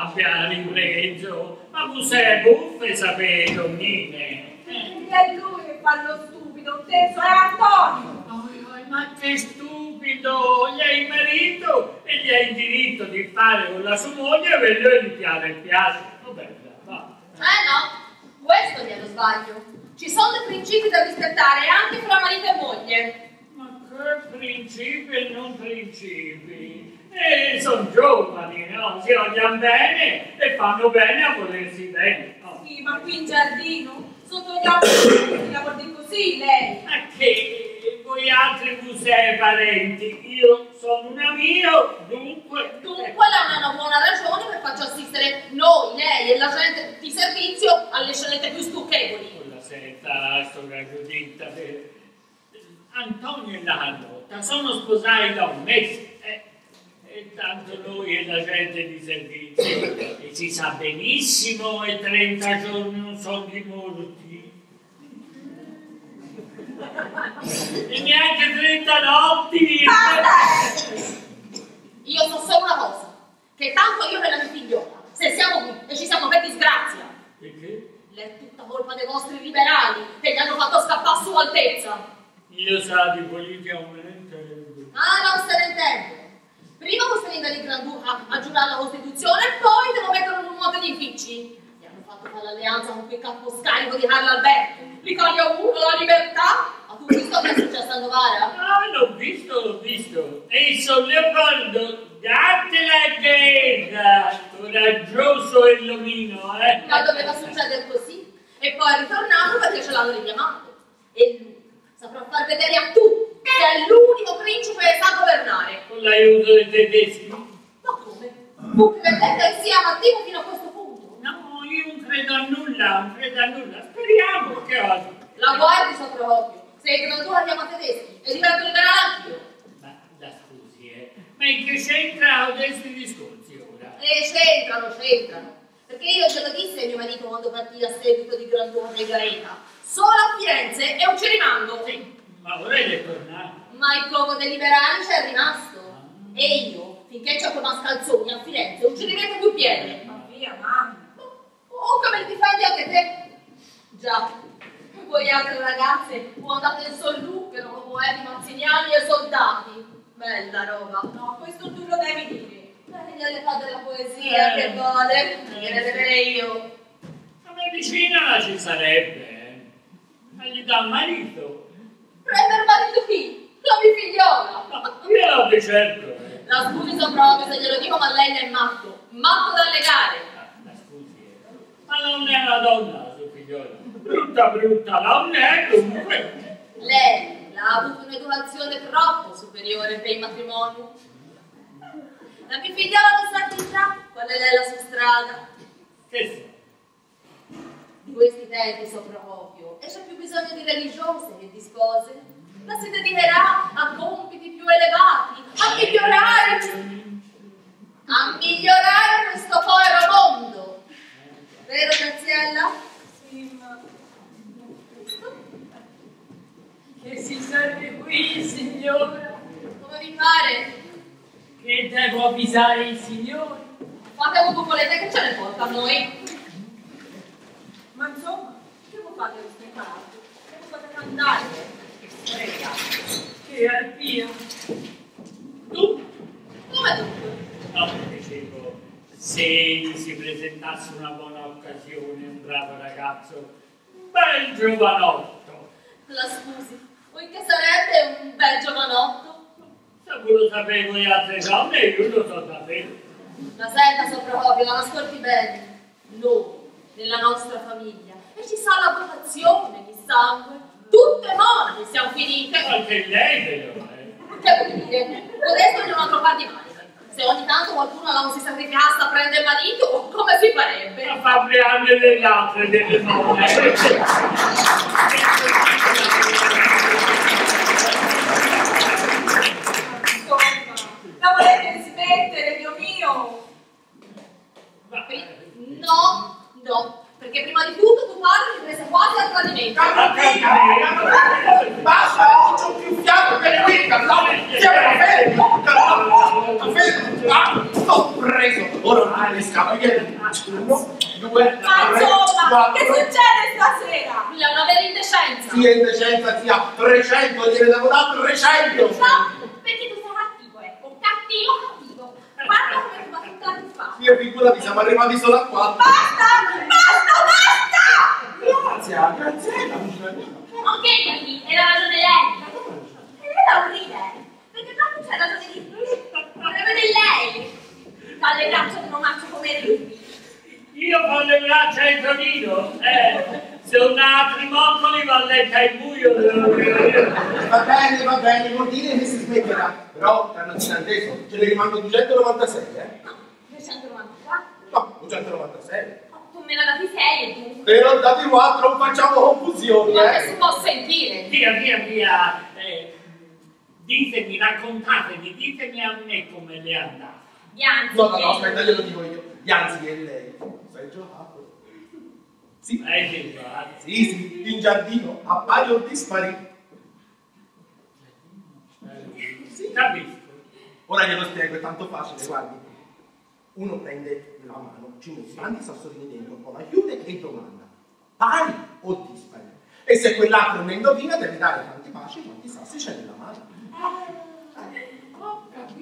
mafia, l'ingreggio, ma tu sei buffe sapete, donnine. Eh. Lui che fa lo stupido, teso è Antonio. Ma che stupido, gli hai il marito e gli hai il diritto di fare con la sua moglie quello che gli piace e piace. Vabbè, va. Eh no, questo è lo sbaglio. Ci sono dei principi da rispettare anche fra marito e moglie. Ma che principi e non principi? E sono giovani, no? Si odiano bene e fanno bene a volersi bene. No? Sì, ma qui in giardino, sotto gli occhi, la vuol dire così lei. Ma che voi altri musei parenti, io sono un amico, dunque... Dunque lei ha una buona ragione per farci assistere noi, lei e la gente di servizio alle scelte più stucchevoli. Quella setta, stora Giuditta, per... Antonio e la Carlotta sono sposati da un mese. Eh, e tanto lui è la gente di servizio e si sa benissimo e 30 giorni non sono dimorti e neanche 30 notti. Vabbè. io so solo una cosa che tanto io e la mia figliola se siamo qui e ci siamo per disgrazia perché? L'è tutta colpa dei vostri liberali che gli hanno fatto scappare sua altezza. Io sa di politica un me ne intendo ah non se ne intendo prima costringere il Gran Duca a giurare la Costituzione e poi devo mettere in un moto di uffici. Gli hanno fatto fare l'alleanza con quel capo scarico di Carlo Alberto. Ricordi a uno la libertà? Ma tu visto che è successo a Novara? Ah, l'ho visto, l'ho visto. E il sono Leopoldo, date la guerra, coraggioso e l'omino, eh. Ma doveva succedere così. E poi è ritornato perché ce l'hanno richiamato. E lui saprà far vedere a tutti che è l'unico principe che sa governare. Con l'aiuto dei tedeschi. Ma come? Fu che vedete che sia cattivo fino a questo punto? No, io non credo a nulla, non credo a nulla. Speriamo che oggi. La guardi sopra proprio. Se tu la chiama tedeschi e divento liberale anch'io. Ma la scusi, eh. Ma in che c'entra questi discorsi ora? E c'entrano, c'entrano. Perché io glielo disse a mio marito quando partì a seguito di Grandone e Gaeta. Solo a Firenze e non ci rimango. Sì, ma ora è tornato. Ma il covo dei liberali c'è rimasto. E io, finché c'ho come mascalzoni a Firenze, non ci rimetto più piede. Ma via, mamma. Oh, come ti difendi anche te? Già, voi altre ragazze o andate in sollucchero come poeti mazziniani e soldati. Bella roba. No, questo tu lo devi dire. Eh, nell'età della poesia, Eh. che vale, mi ne vedere io. La medicina ci sarebbe, eh. Ma gli dà il marito. Prendere marito chi? La mia figliola. Io l'ho di certo. La scusi so proprio se glielo dico, ma lei è matto. Matto da legare. Ma, ma scusi, eh. Ma non è una donna, suo figliolo. Brutta, brutta, non è comunque. Lei ha avuto un'educazione troppo superiore per il matrimonio. La mia figliola non sa già qual è la sua strada. Che so. Di questi tempi so proprio, e c'è più bisogno di religiose che di spose. La si dedicherà a compiti più elevati, a migliorare, a migliorare questo povero mondo. Vero, Graziella? Sì, ma... Che si serve qui, signora? Come vi pare? Che devo avvisare il signore? Fate po' volete che ce ne porta a noi. Ma insomma, che vuoi fare questo imparato? Che vuoi fate? Prega. Che arpia. Tu? Come dunque? No, dicevo, se si presentasse una buona occasione, un bravo ragazzo, un bel giovanotto. La scusi, voi che sarebbe un bel giovanotto? Se voi lo sapevo le altre donne, io lo so davvero. La senta sopra proprio, la ascolti bene. Noi, nella nostra famiglia, e ci sa la vocazione di sangue, tutte monache siamo finite. Anche lei però, eh. Che vuol dire? Codesto di un altro par di maniche. Se ogni tanto qualcuno non si sacrificasse a prendere il marito, come si farebbe? A fabbricarne delle altre delle donne. La volete smettere, Dio mio? No, no, perché prima di tutto tuo padre ti prese quasi al tradimento. Basta, non c'ho più fiato per qui, Carlotta! Siamo fermi! Carlotta, fermi! Ah, sto preso! Ora non mi scappa, vieni! Uno, due, Ma insomma, che succede stasera? Quella è una vera indecenza. Sia indecenza, sia 300, gliene devo dare 300! No, perché tu sei cattivo, ecco, cattivo, Guarda come ti battuta ti fa. Io figurati, siamo arrivati solo a 4. Basta, basta, basta! Grazie, grazie, Ok, Cacchi, era ragione lei. E lei un ride, perché proprio c'è ragione di Vorrebbe lei. Fa le braccia di un macio come lui. Io con le braccia in tonino, eh. Se un altri moccoli va a letto al buio, devo dire. Va bene, va bene, vuol dire che si smetterà. Però, Carlotina, inteso, ce ne rimangono 296, eh? No, 294. No, 296. Tu me ne dati 6 tu. Te ne ho dati 4, non facciamo confusioni, Ma che si eh? può sentire? Via, via, via. Eh, ditemi, raccontatemi, ditemi a me come le è andata. Bianchi. No, no, no, aspetta, glielo dico io. Yanzi è lei. Giocato? Sì. Pensato? Sì, sì, in giardino, a pari o dispari. Sì. Capisco. Ora glielo spiego, è tanto facile, guardi. Uno prende la mano, ci mette tanti sassolini dentro, poi la chiude e domanda. Pari o dispari? E se quell'altro ne indovina, deve dare tanti baci quanti sassi c'è nella mano.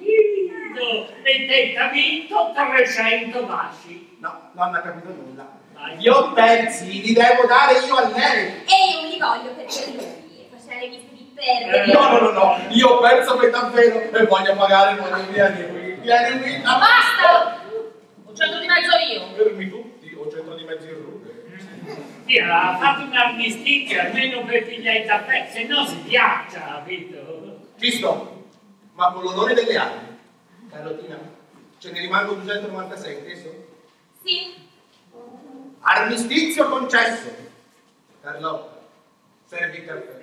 Capito. E te hai vinto 300 baci. No, non ha capito nulla. Io pensi, li devo dare io a lei. E io li voglio perché lui faceva le viste di perdere. Eh, No, no, no, no, io ho perso per davvero e voglio pagare, voglio vieni qui, vieni qui. Ma basta! Ho centro di mezzo io. Fermi tutti, ho centro di mezzo in rude. Sì, ha fatto un'armistizia almeno per pigliare i tappeti, se no si piaccia, capito? Ci sto, ma con l'onore delle armi. Carlotina, ce ne rimangono 296, inteso? Sì. Armistizio concesso. Carlotta, servi il caffè.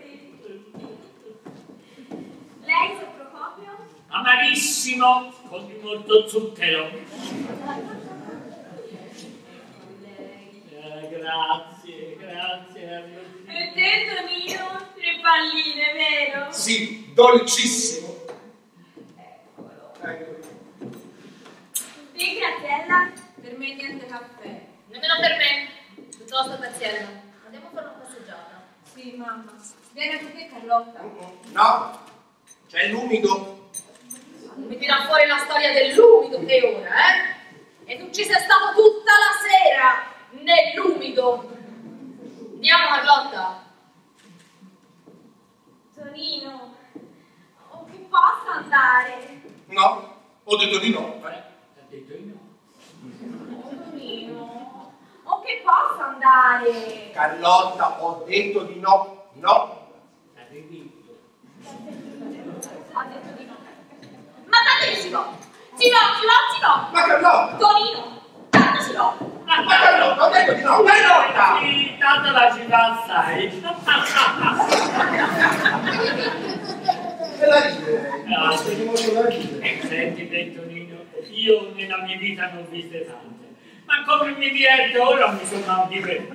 Lei, Sor Procopio? Amarissimo, con di molto zucchero. Eh, grazie, grazie. E te, Tonino, tre palline, vero? Sì, dolcissimo. Sì, Graziella, per me niente caffè. Nemmeno per me. Piuttosto Graziella. Andiamo a fare una passeggiata. Sì, mamma. Vieni anche te, Carlotta. No, c'è l'umido. Mi tira fuori la storia dell'umido che ora, eh? E tu ci sei stato tutta la sera nell'umido. Andiamo, Carlotta. Tonino, oh, che posso andare? No, ho detto di no. Eh, ha detto di no. Oh, Tonino, oh, che posso andare? Carlotta, ho detto di no. No. Ha detto. Ha detto di no. Ma tanto che ci va. Ci va, ci va, ci va. Ma Carlotta! Tonino, tanto ci va. Ma Carlotta, ho detto di no! Carlotta! Sì, tanto la ci fa assai. E la ridere. Ah, Sei molto da ridere. Senti, Bentonino, io nella mia vita non ho viste tante. Ma come mi diverto ora mi sono divertito.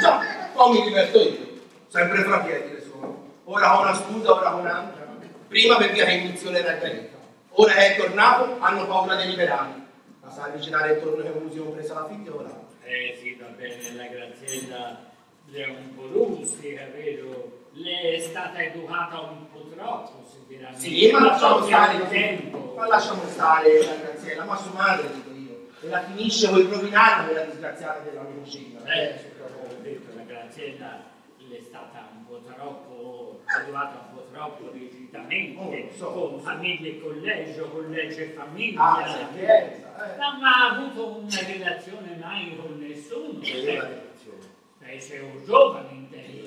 Già, poi mi diverto io. Sempre fra piedi le sono. Ora ho una scusa, ora ho un'altra. Prima per via che inizio le Margherita. Ora è tornato, hanno paura dei liberali. La sa avvicinare intorno che un museo presa la figliola. Eh sì, va bene, la Graziella è un po' rustica, vero? Le è stata educata un po' troppo, sicuramente. Sì, ma lasciamo stare, tempo. ma lasciamo stare la Graziella, ma sua madre dico io. E la finisce con i rovinarla quella disgraziata della mia cucina. Eh, Eh, ho detto, la Graziella le è stata un po' troppo, educata un po' troppo rigidamente, Oh, so, con so. famiglia e collegio, collegio e famiglia. Ah, sapienza, eh. Non ha avuto una relazione mai con nessuno. È una relazione. Eh, sei un giovane intendo.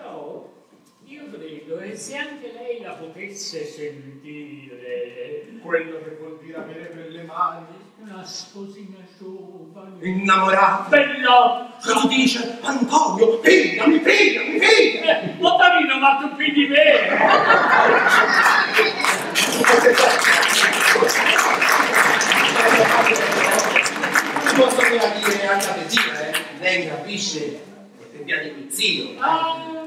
Però io credo che se anche lei la potesse sentire, Quello che vuol dire avere per le mani. una sposina giovane, Innamorata. bella, Se tu dice, Antonio, pigliami, pigliami, pigliami. eh, Ottavino, ma tu più di me! Posso dire anche a Bettina, eh? Lei capisce per via di mio zio. Ah,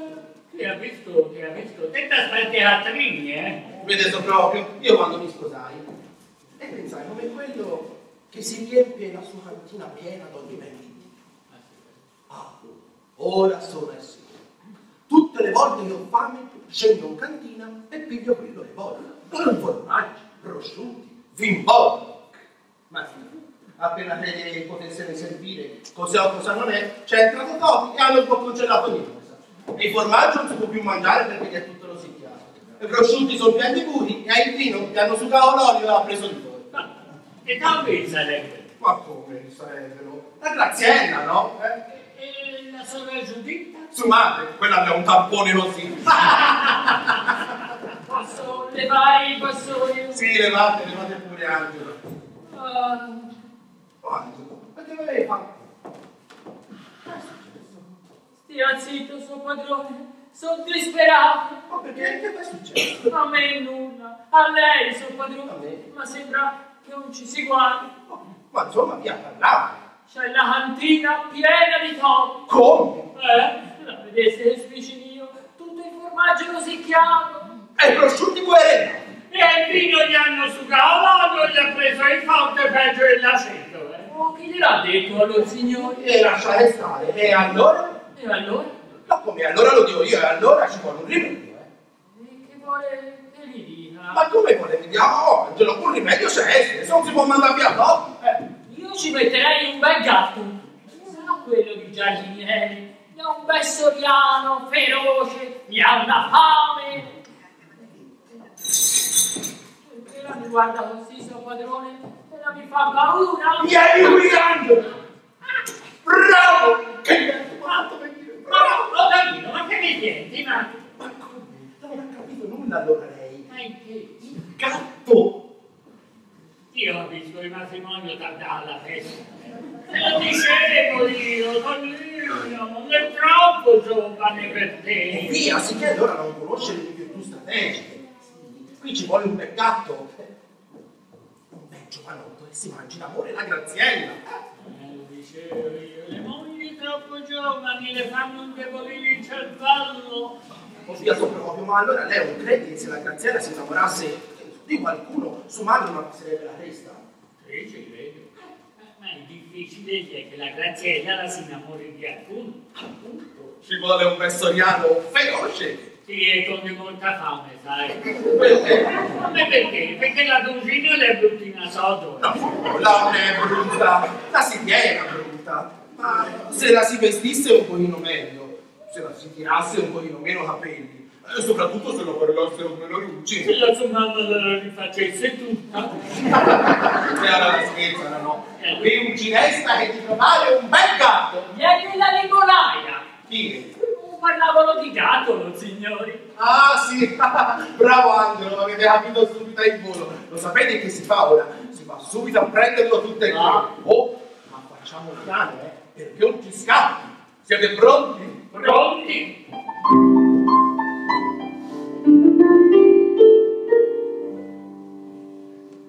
che ha visto, che ha visto, te ti aspetti Catrini, eh? Vede proprio, io quando mi sposai, e pensai come quello che si riempie la sua cantina piena d'ogni ben Ah, ora sono al sicuro. Tutte le volte che ho fame, scendo in cantina e piglio quello che voglio. Formaggi, prosciutti, vin buono. Ma sì, appena crede che potessero servire cosa o cosa non è, c'è entrato Totti e hanno un po' congellato ogni cosa. E il formaggio non si può più mangiare perché gli è tutto rosicchiato. I prosciutti sono pieni di puri e ai vino gli hanno succato l'olio e l'ha preso di fuori. E come sarebbe? Ma come sarebbero? La Graziella, no? Eh? E la sorella Giuditta? Su madre, quella aveva un tampone così. Posso levare i bastoni? Sì, levate, levate pure Angelo. Ah, Oh, Angelo, ma che avevi fatto? È stia zitto, suo padrone. Sono disperato. Ma perché? Che è successo? A me nulla. A lei, suo padrone. A me? Ma sembra che non ci si guardi. Oh, ma insomma, via parlare. C'è la cantina piena di topi. Come? Eh? La vedesse che spicinio? Tutto il formaggio rosicchiato. E i prosciutti guerra. E al vino gli hanno succato l'olio, gli ha preso il fatto e peggio dell'aceto, eh? Oh, chi gliel'ha detto allo signore? E lasciare stare. E allora? E allora? Ma come? Allora lo dico io, e allora ci vuole un rimedio, eh? E che vuole che gli dica? Ma come vuole? Vediamo, oh, Angelo, un rimedio c'è essere, se non si può mandare via dopo. Eh. Io ci metterei un bel gatto. non quello di giardinieri, ne ha un bel soriano, feroce, mi ha una fame. E la mi guarda così, suo padrone, e la mi fa paura. Mi hai umiliando! Bravo! Che mi hai fatto! Ma no, ho capito, ma che mi senti, ma... Ma come? Non ha capito nulla allora lei. Ma in che? Il gatto! Io capisco il matrimonio da dalla festa. E lo dicevo io, Tonino, non è troppo giovane per te. Via, sicché allora non conosce le virtù strategiche. Qui ci vuole un bel gatto. Un bel giovanotto e si mangi d'amore la graziella. Eh, lo dicevo io, le troppo giovani le fanno indebolire il cervello. O via sopra proprio, ma allora lei non crede che se la graziella si innamorasse di qualcuno, sua madre non passerebbe la testa? Sì, ci credo. Ma è difficile che la Graziella la si innamori di alcuno. Appunto, ci vuole un bel soriano feroce. Sì, e con molta fame, sai. Perché? Ma perché? Perché la cucina è bruttina sotto. No, la non è brutta, la si tiene brutta, ma se la si vestisse un pochino meglio, se la si tirasse un pochino meno capelli, e soprattutto se lo parlassero meno Se luci. la sua mamma la rifacesse tutta. E allora scherzano, no? Qui un cinesta che ti trovare un bel gatto. Vieni la limolaia. Chi? Parlavano di gatto, signori. Ah sì, bravo Angelo, avete capito subito il volo. Lo sapete che si fa ora? Si va subito a prenderlo tutte e due. Ah. Oh, ma facciamo piano, eh, perché non ci scappi. Siete pronti? Pronti?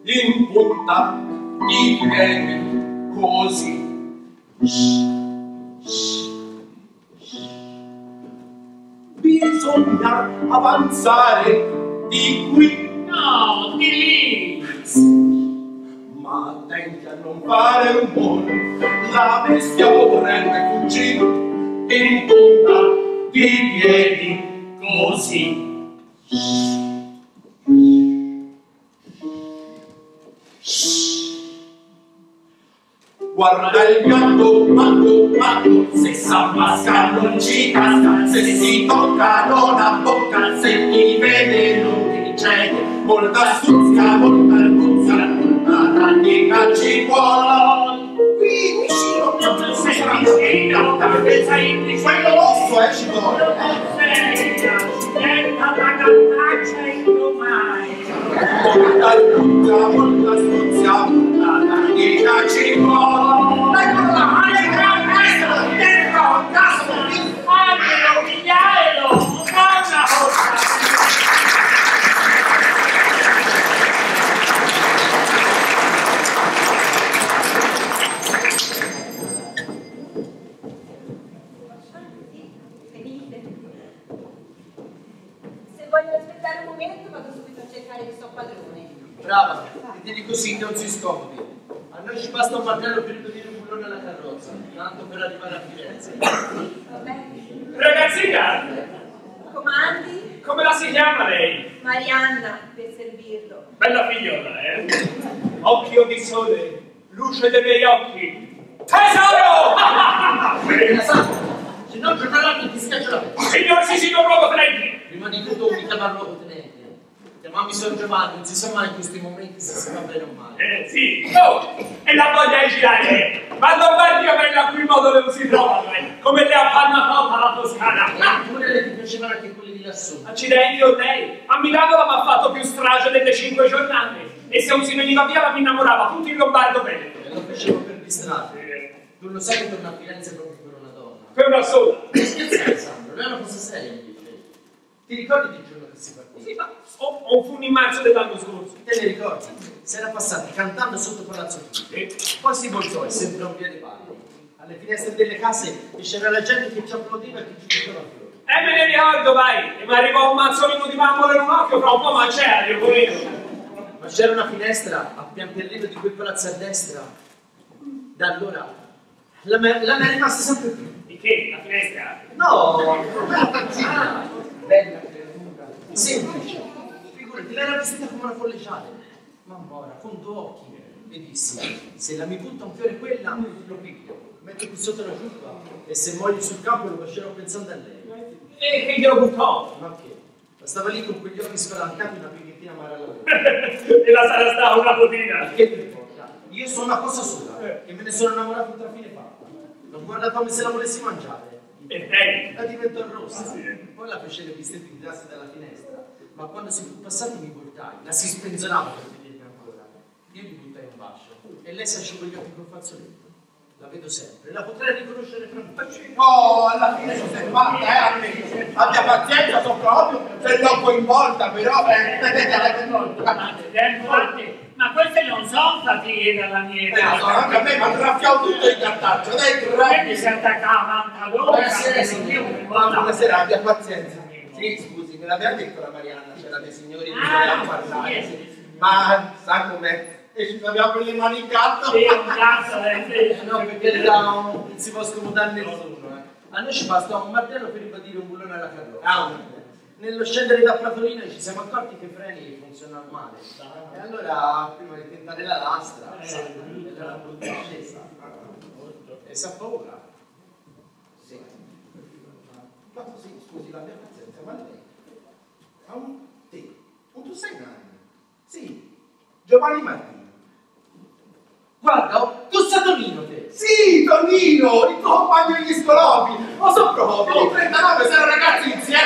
In punta i piedi così. Bisogna avanzare di qui, No, di lì. Ma attenti a non fare rumore. La bestia potrebbe fuggire in punta di piedi così. Guarda il gatto, matto, matto, se s'ammazza non ci casca, se si tocca non abbocca, se ti vede non ti cede, molta astuzia, molta arguzia, molta tattica ci vuole. Qui vicino, sei vicino, perché sei vicino. quello rosso eh ci vuole. Accidenta la gattaccia in domani. Molta arguzia, molta astuzia, molta tattica ci vuole. Eccolo là, eccolo, eccolo, dentro, caso, Angelo, pigliarlo, una volta. Venite. Se voglio momento vado subito a cercare il suo padrone. Brava, e tieni così non si scomodi. A noi ci basta un martello per impedire un bullone alla carrozza, tanto per arrivare a Firenze. Va bene? Ragazzina, Comandi? come la si chiama lei? Marianna, per servirlo. Bella figliola, eh? Occhio di sole, luce dei miei occhi. Tesoro! Se no giornalate ti schiaccia la. Signor Sisino Luogo Tenente! Prima di tutto mi chiama luogotenente. Chiamami San Giovanni, non si sa mai in questi momenti se si va bene o male. Eh, sì. Oh, e la voglia di girare. Ma non guardi a bella qui modo non si trovano, eh? Come le a panna la Toscana. E pure le ti piacevano anche quelli di lassù. Accidenti o lei, a Milano la m'ha fatto più strage delle cinque giornate. E se non si veniva via la mi innamorava tutto il Lombardo Veneto. E lo facevo per distrarre. Eh, Tu lo sai che torna a Firenze proprio per una donna. Per una sola. Scherzi Alessandro, non è una cosa seria. Ti ricordi il giorno che si partì? Sì, ma o, fu in marzo dell'anno scorso. Te ne ricordi? Si era passati cantando sotto Palazzo Chigi. Poi si voltò e sembrò un via di palio. Alle finestre delle case c'era la gente che ci applaudiva e che ci diceva fiori. Eh, me ne ricordo, vai! E mi arrivò un mazzolino di mammole in un occhio, fra un po' ma c'era, io poverino. Ma c'era una finestra a pianterrino di quel palazzo a destra. Da allora la me, la me è rimasta sempre qui. Di che? La finestra? No, quella tazzina. Bella creatura. Semplice. Figurati, lei era vestita come una folleggiale. Ma mora, con due occhi. E dissi, se la mi butta un fiore quella, lo piglio. metto qui sotto la giubba e se muoio sul campo lo faccerò pensando a lei. E che glielo buttò? Ma che? Ma stava lì con quegli occhi spalancati una pichettina amara alla gola. e la sarà stata una potina. Che ti importa? Io sono una cosa sola, che me ne sono innamorato tra fine fatta. L'ho guardata come se la volessi mangiare. E lei? La diventò rossa. Ah, sì. Poi la fece le vistette di tassi dalla finestra. Ma quando si fu passati mi voltai. La si spenzolava per vedermi ancora. Io gli buttai un bacio. E lei si asciugò gli occhi col fazzoletto. La vedo sempre. La potrei riconoscere fra un bacino. Oh, alla fine sono sei fatta, eh. Abbia pazienza, so proprio, se l'ho coinvolta, però... Eh, Infatti, ma queste non sono fatiche dalla mia Eh, so, età. anche a me mi ha graffiato tutto il cartaccio, dai, Quindi graffi. si attaccava a Buonasera, io signore. mi Buonasera, abbia pazienza. Sì, scusi, me l'aveva detto la Marianna, c'era dei signori che Ah, volevamo parlare. sì, sì. Ma sa com'è? E ci abbiamo le mani in gatto. Sì, un cazzo, eh, sì. No, perché là non si può scomodare nessuno. Eh. A noi ci basta un martello per ribadire un bullone alla carrozza. Ah, un- Nello scendere da Pratolino ci siamo accorti che i freni funzionano male. E allora, prima di tentare la lastra, Eh, brutta scesa. E sa paura. Sì. Ma sì, scusi, la mia pazienza, ma lei ha un te, un tu sei anni. Sì, Giovanni Martino. Guarda, oh, tu sei Tonino te! Sì, Tonino, il tuo compagno degli scolopi. Lo so proprio, oh, 39, siamo ragazzi insieme.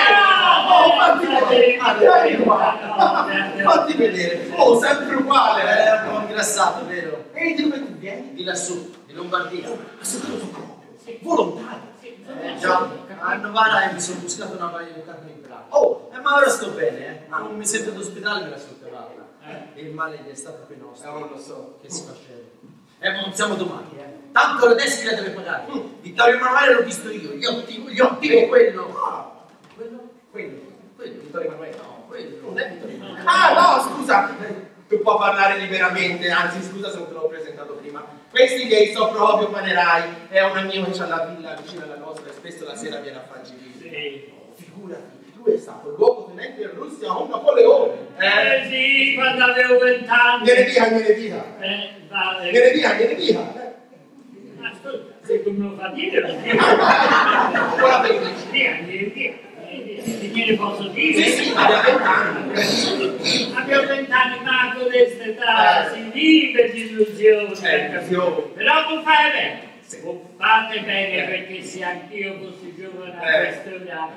Oh, fatti vedere. Ah, dai, qua. Fatti vedere. Oh, sempre uguale. È Eh. un po' ingrassato, vero? E di dove tu vieni? Di lassù, di Lombardia. Ma se te lo so proprio. Volontario. Eh, già, a Novara mi sono buscato una paia di carne in braccio. Oh, Eh, ma ora sto bene, eh. Ma un mesetto d'ospedale me la sono cavata. E il male gli è stato qui nostro. Eh, non lo so. Che si faceva? Eh, ma non siamo domani, eh. Tanto la destra deve pagare. Vittorio Emanuele l'ho visto io, gli ottimo, gli ottimo quello. Ah, Quello? Quello. Quello, Vittorio Emanuele, no, quello. Non è Vittorio Emanuele. Ah, no, scusa. Tu puoi parlare liberamente, anzi, scusa se non te l'ho presentato prima. Questi gay sono proprio panerai. È un amico che c'ha la villa vicino alla nostra e spesso la sera viene a farci. Sì. Figurati, è stato luogotenente in Russia un Napoleone. Eh sì, quando avevo vent'anni. Gliene dica, gliene dica. Eh, vale. Gliene dica, gliene dica. Ascolta, se tu me lo fai dire, lo dico. Ora per me. Via. Che gliene posso dire? Sì, sì, da vent'anni. Abbiamo vent'anni, ma con questa età Eh. si vive di illusioni. Eh. Però tu fai bene. Sì. Fate bene Eh. perché se anch'io fossi giovane a Eh. questa età,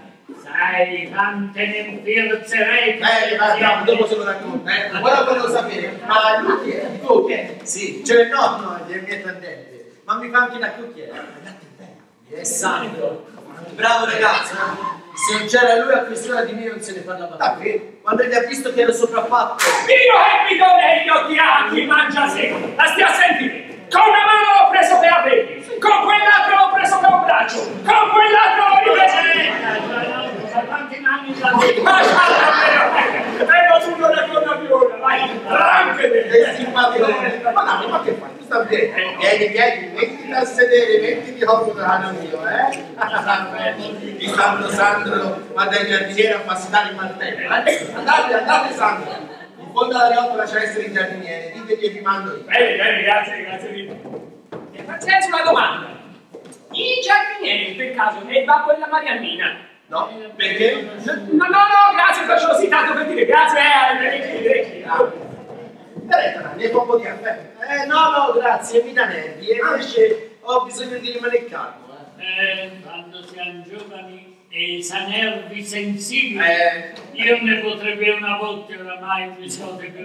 sai quante ne infirzerei. Eh, ma no, dopo se lo racconto, eh. Ora volevo sapere, ma lui chi è? Tu chi è? Sì, cioè no, no, è il mio attendente. Ma mi fa anche una cucchiera. È santo. Bravo ragazzo. eh. Se non c'era lui a quest'ora di me non se ne parlava più. Davvero? Quando gli ha visto che ero sopraffatto. Dio che mi done gli occhi mangia se. La stia a sentire. Con una mano l'ho preso per la pelle. Con quell'altro l'ho preso per un braccio. Con quell'altro l'ho ripreso. Ma quanti anni la Ma ciao, Vengo tu non ricorda più ora. Vai, arrancate. È simpatico. Ma no, ma che fai? Tu sta bene. Vieni, vieni, mettiti a sedere, mettiti comodo, caro mio, eh? Di Santo Sandro, vado ai giardinieri a passare il martello, eh? Andate, andate, Sandro. In fondo alla riottola c'è essere il giardiniere, dite che vi mando io. Bene, bene, grazie, grazie mille. E facciamo una domanda. I giardinieri, per caso, ne va quella Mariannina? No? Perché? No, no, no, grazie, faccio così tanto per dire grazie ai miei grechi. Diretta, ne può un po' di caffè. Eh no, no, grazie, mi dà nervi. E invece ho bisogno di rimanere calmo. Eh. Eh, quando siamo giovani e sa nervi sensibili, Eh. io ne potrei bere una volta oramai più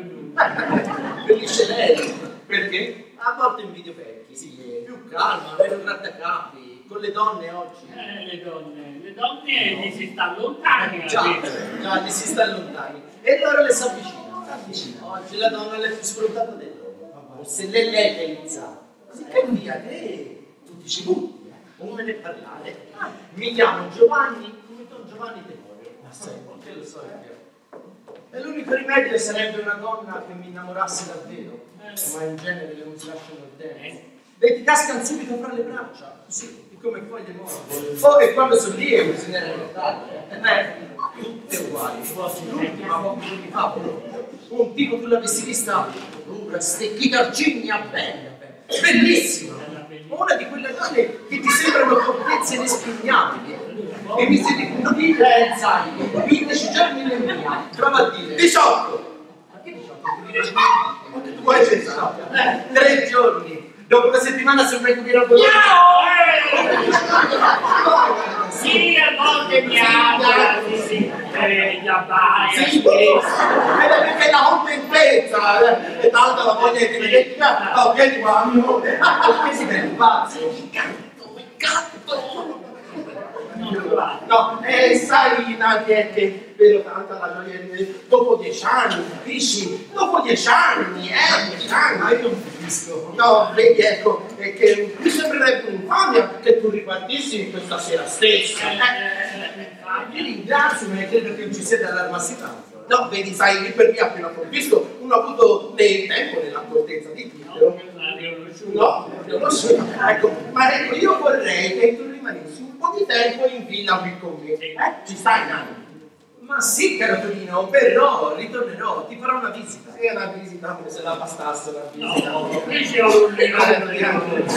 nulla. Felice lei. Perché? A volte invidio vecchi, sì, è più calma, meno grattacapi. Con le donne oggi. Eh, le donne, le donne gli si sta lontani, Già, capito? già, gli si sta lontani. E loro le si avvicinano. Oggi la donna è più sfruttata dell'uomo. Se lei lei che inizia. Si cambia che tu ti ci butti. Eh. Non me ne parlare. Ah, mi chiamo Giovanni, come Don Giovanni Temorio. Ma sai, che lo so io. E l'unico rimedio sarebbe una donna che mi innamorasse davvero. Ma in genere le non si lasciano il tempo. E ti cascano subito fra le braccia. Sì, come foglie morte. Poi quando sono lì è bisogna ricordare. Eh, tutte uguali. L'ultima che mi fa un tipo con la vessilista dura, stecchita arcigna, bella, bella, bellissima. Una di quelle donne che ti sembrano competenze inespugnabili. E mi si dicono di eh, sai, 15 giorni in mia. Prova a dire. 18! Ma che 18? Tu vuoi pensare? Eh, tre giorni. Dopo una settimana sembra che mi robo Ciao! eh! Sì, a volte mi ama, sì, sì, eh, la baia, Sì, perché la contentezza eh, e tanta la voglia di vedere oh vieni qua amico Perché si vede pazzo? No e sai Nadia che vedo tanta la gioia di vedere dopo dieci anni capisci dopo dieci anni eh dieci Ma anni io non capisco. no vedi ecco è che mi sembrerebbe un'infamia che tu ripartissi questa sera stessa eh. Ti ringrazio, ma credo che non ci sia da allarmarsi tanto. no vedi sai lì per lì appena t'ho visto non ho avuto né tempo né l'accortezza di dirtelo No, non lo so. Ecco, ma ecco, io vorrei che tu rimanessi un po' di tempo in villa qui con me. Eh? Ci stai, Nani? Ma sì, caro Torino, però ritornerò, ti farò una visita. Sì, una visita come se la bastasse una visita. No, qui c'è un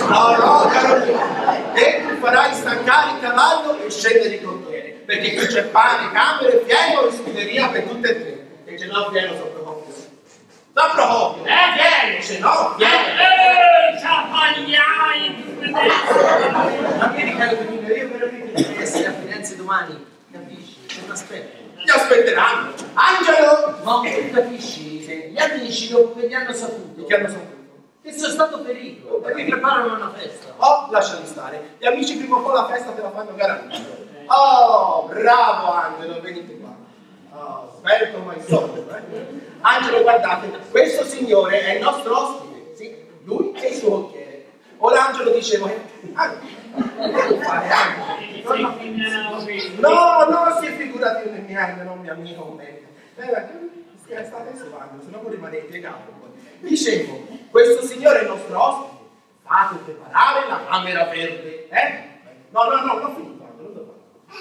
No, no, caro mio. E tu farai staccare il cavallo e scendere il corriere. Perché qui c'è pane, camere, fieno e scuderia per tutte e tre. E ce l'ho pieno sopra Sopra Procopio! Eh, vieni! Se no, vieni! Eh, ciapagliai, Ma vedi, caro Torino, io veramente dovrei essere a Firenze domani, capisci? Non aspetto. Ti aspetteranno. Angelo! Ma tu capisci che gli amici dopo che li hanno saputo, Che hanno saputo? che sono stato ferito, e mi preparano una festa. Oh, lasciali stare. Gli amici prima o poi la festa te la fanno garantire. Oh, bravo Angelo, venite qua. Oh, svelto ma insomma. Eh? Angelo, guardate, questo signore è il nostro ospite. Sì, lui è il suo cocchiere. Ora Angelo diceva, ah, Angelo? No, no, si figurati un mio non mio amico con me. Eh, state suando, se no poi rimanete piegato. Dicevo, questo signore è il nostro ospite. Fate preparare la camera verde, eh? No, no, no, non finito, Angelo, non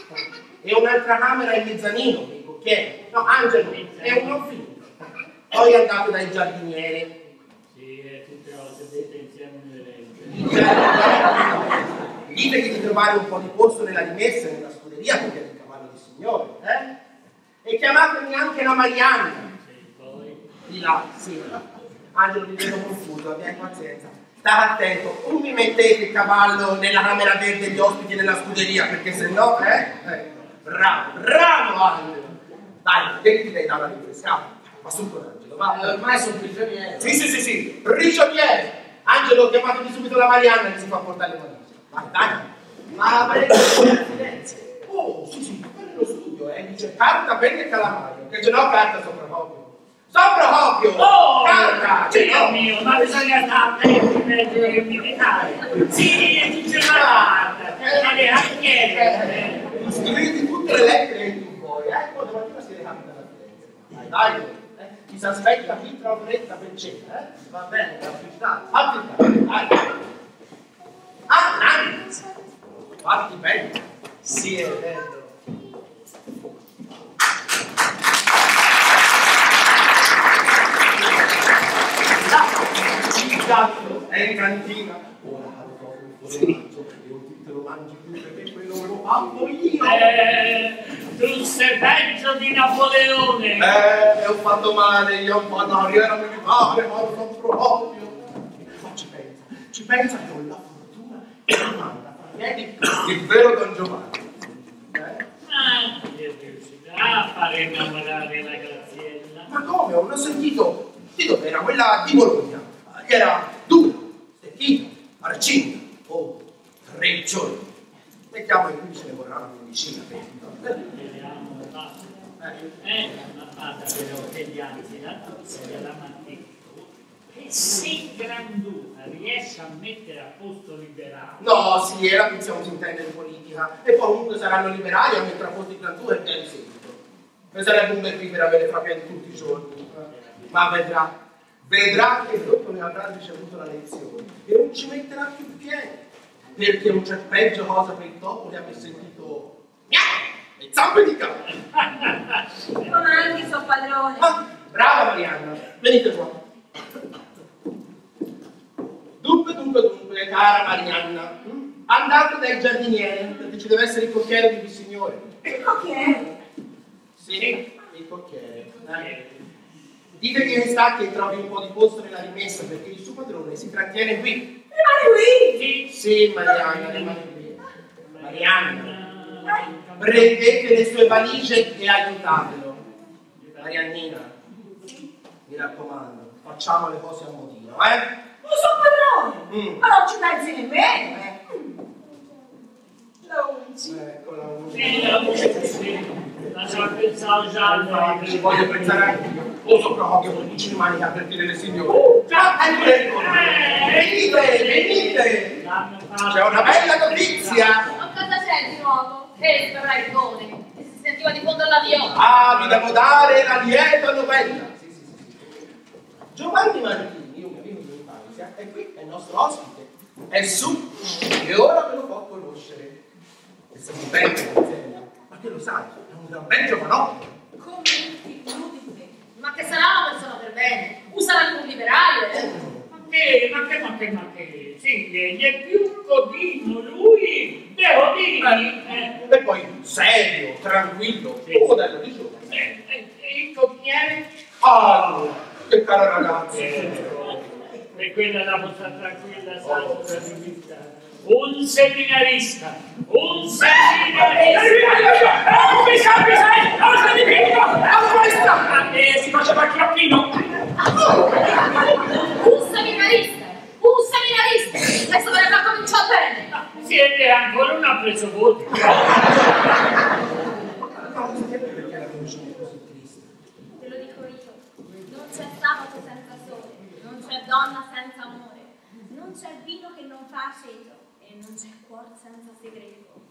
fare. E un'altra camera in mezzanino, per i cocchieri. No, Angelo, è un non Poi andate dai giardinieri. Sì, è tutte cose dette insieme nelle Dite di trovare un po' di posto nella rimessa nella scuderia perché è il cavallo di signore, eh? E chiamatemi anche la Marianna. Sì, poi... Di là, sì. Angelo mi vedo confuso, abbiate pazienza. State attento, non mi mettete il cavallo nella camera verde degli ospiti nella scuderia, perché se no, eh? eh bravo, bravo Angelo! Dai, che ti dai dalla rinfrescata? Ma Angelo, va. Ma ormai sono prigioniero. Sì, sì, sì, sì, prigioniere! Angelo, chiamatevi subito la Marianna che si fa portare le valigie. Vai, dai! Ma avrei a Firenze. Oh, sì, sì, quello è lo studio, eh. Dice carta, penna e calamaio, che ce l'ho carta sopra copio. Sopra copio! Oh, carta! Dio l'ho! mio, ma bisogna stare attenti per il militare. Sì, ci c'è la carta, c'è le cantiere. Scriviti tutte le lettere che tu vuoi, eh. Poi domattina si recapita da Firenze. Dai, dai, Ti si aspetta qui tra un'oretta per cena, eh. Va bene, approfittate. Fatti dai. Ah, dai! Fatti bene. Sì, è vero. Il gatto è in cantina. Ora e non te lo mangi più perché quello me lo fanno io. Eh, tu sei peggio di Napoleone. Eh, ho fatto male, io ho fatto una carriera militare, ma lo so proprio. Ma ci pensa, ci pensa che ho la fortuna e mi manda a piedi il vero Don Giovanni. Eh? Ah, che riuscirà a fare innamorare la Graziella. Ma come? Ho sentito di dove era quella di Bologna. Era dura, stecchita, arcina. Oh, tre giorni. Mettiamo che qui ce ne vorrà una quindicina. Vediamo, Eh, ma basta però che gli anzi la. E se Granduca riesce a mettere a posto liberale, No, sì, era qui siamo si intende di politica. E poi comunque saranno liberali a mettere a posto i grandù e di seguito. E sarebbe un bel per avere fra piedi tutti i giorni. Ma vedrà, vedrà che dopo ne avrà ricevuto la lezione e non ci metterà più piedi. Perché non c'è peggio cosa per il topo di aver sentito miau, le zampe di cane. Comandi, suo padrone. Ah, brava Marianna, venite qua. Dunque, dunque, dunque, cara Marianna, hm? andate dal giardiniere, perché ci deve essere il cocchiere di questo signore. Il cocchiere. Sì, il cocchiere. Eh. Ditegli che sta che trovi un po' di posto nella rimessa, perché il suo padrone si trattiene qui. Rimani qui. Sì, sì, Marianna, rimane qui. Marianna, prendete le sue valigie e aiutatelo. Mariannina, mi raccomando, facciamo le cose a modino, eh? Non so padrone. Mm. Ma non ci pensi nemmeno, eh. La. Eccola una. Sì, la sì. La ci ha pensato già al No, ci fatto. voglio pensare anche io. O sopra occhio con dici mani a avvertire le signore. Già, ecco, venite, venite. L'hanno fatto. C'è una bella notizia. Ma cosa c'è di nuovo? Il gone, che si sentiva di fondo alla viola. Ah, vi devo dare la lieta novella. Sì, sì, sì. Giovanni Martini, un amico di infanzia, è qui, è il nostro ospite. È su e ora ve lo può conoscere. È stato un bel ragazzello, ma che lo sai, è un gran bel giovanotto. Come tutti inutili. Ma che sarà una persona per bene? Usa un liberario, eh? Che, ma che, ma che, ma che, sì, gli è più codino lui, devo dirgli, eh, E poi serio, tranquillo, un modello di giovane. eh, eh, il cocchiere, Allora, che caro ragazzo. eh, e quella la potrà tranquilla, salvo per vita. Un seminarista, un seminarista, mi scappi, sai! Non sta di picco! Ah, E si faceva il crocchino! Un seminarista! Un seminarista! Adesso dovrebbe cominciare bene! siete ancora conosciamo così triste. Te lo dico io, non c'è sabato senza sole, non c'è donna senza amore, non c'è vino che non fa aceto e non c'è cuore senza segreto.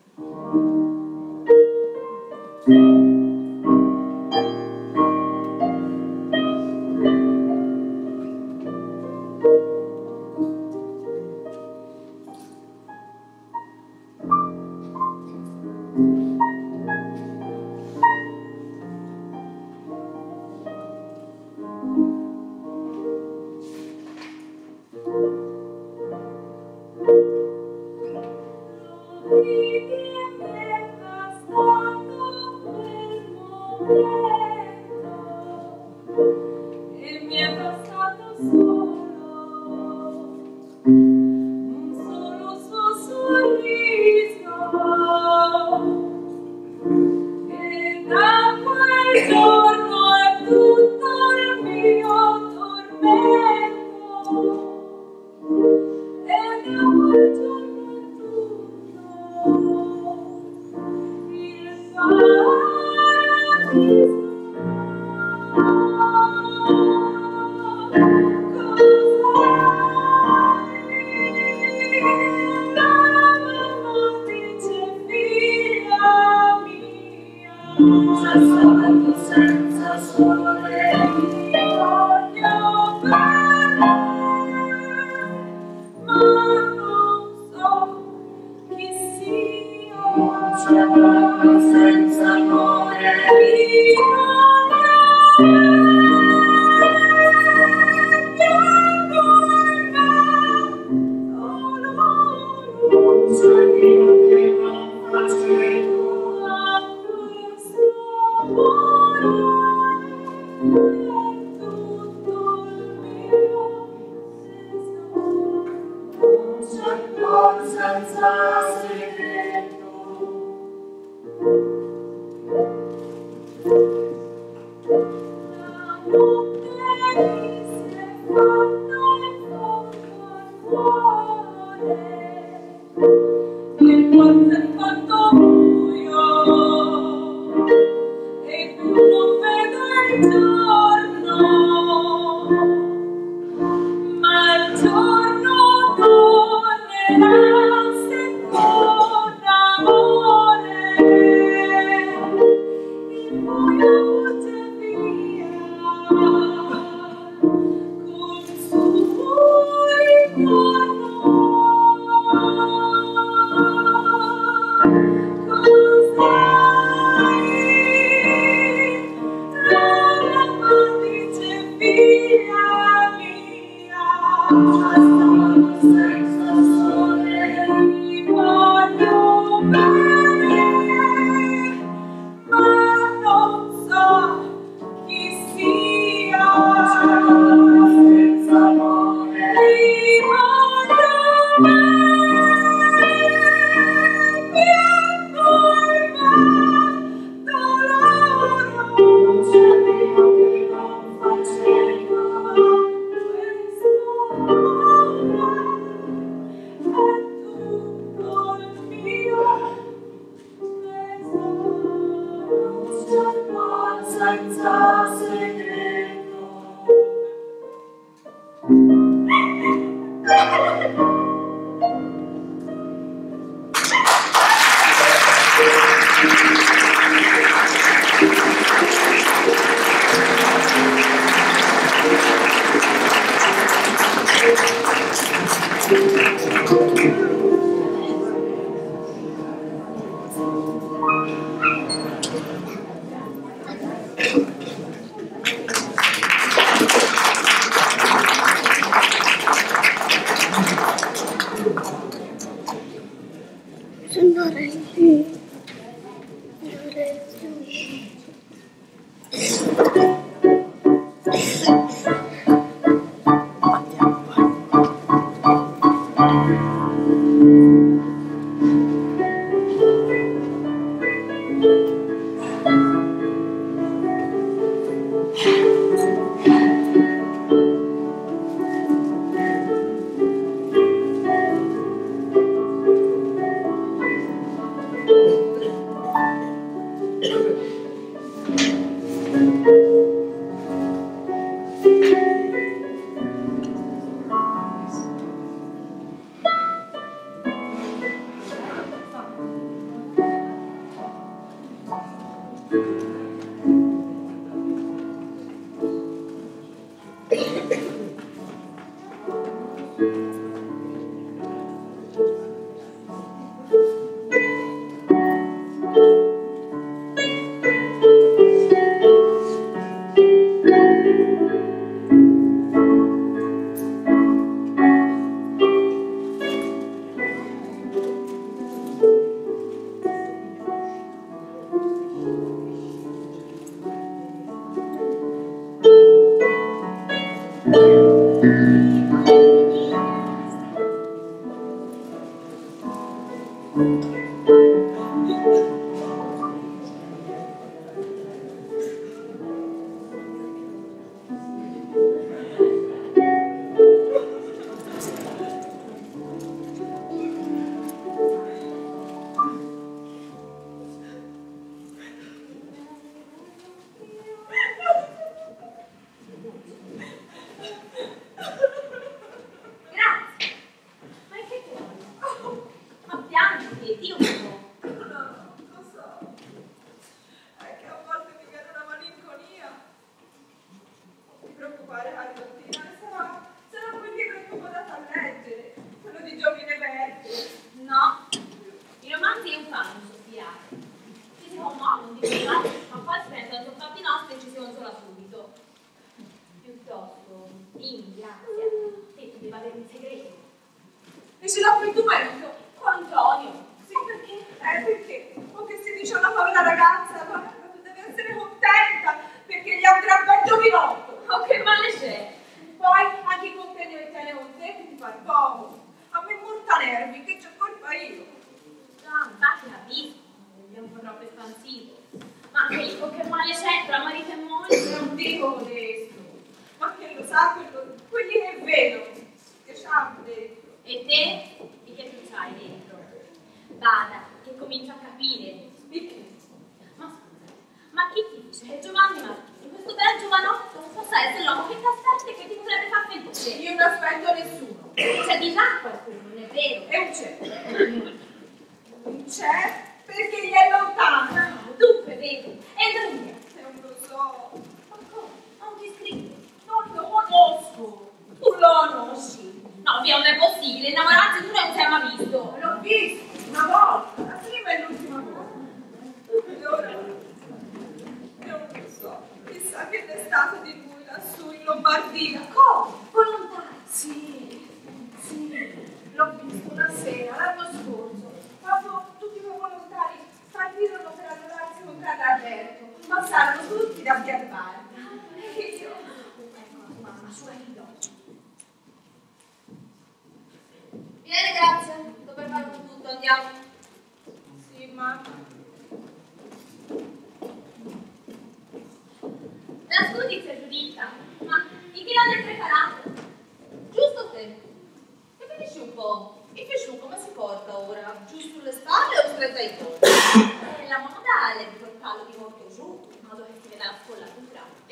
La modale di portarlo di molto giù, in modo che si veda la scolla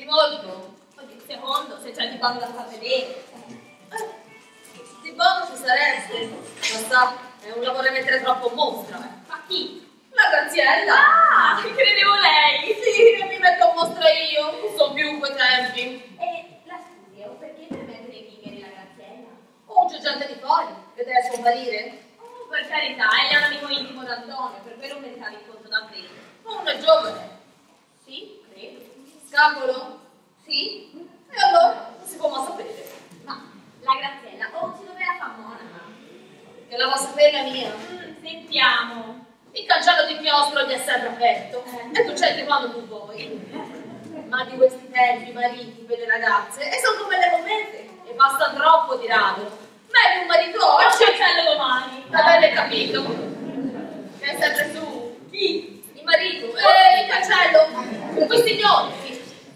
molto? Oddio, secondo, se c'è di bando da far vedere. Eh, di buono ci sarebbe. Ma sa, è un lavoro da mettere troppo in mostra. eh. Ma chi? La Graziella. Ah, credevo lei. Sì, mi metto a mostra io. Non so più quei tempi. E la scusi, oh, perché per mettere i fingeri la Graziella? Oh, c'è gente di fuori. Vedere scomparire. Oh, per carità, è un amico intimo d'Antonio, per quello meritava il conto davvero. Oh, uno è giovane. Sì, credo. Scapolo? Sì? E allora? Non si può mai sapere. Ma la Graziella, oh, si doveva far monaca. Che la va a sapere la mia. Mm, sentiamo. Il cancello di chiostro gli è sempre aperto. Eh. E tu c'entri quando tu vuoi. Ma di questi tempi, i mariti per le ragazze, e sono come le comete. E basta troppo di rado. Meglio un marito oggi. cancello domani. Avete capito? Che è sempre su. Chi? Il marito. E il cancello. Quei signori.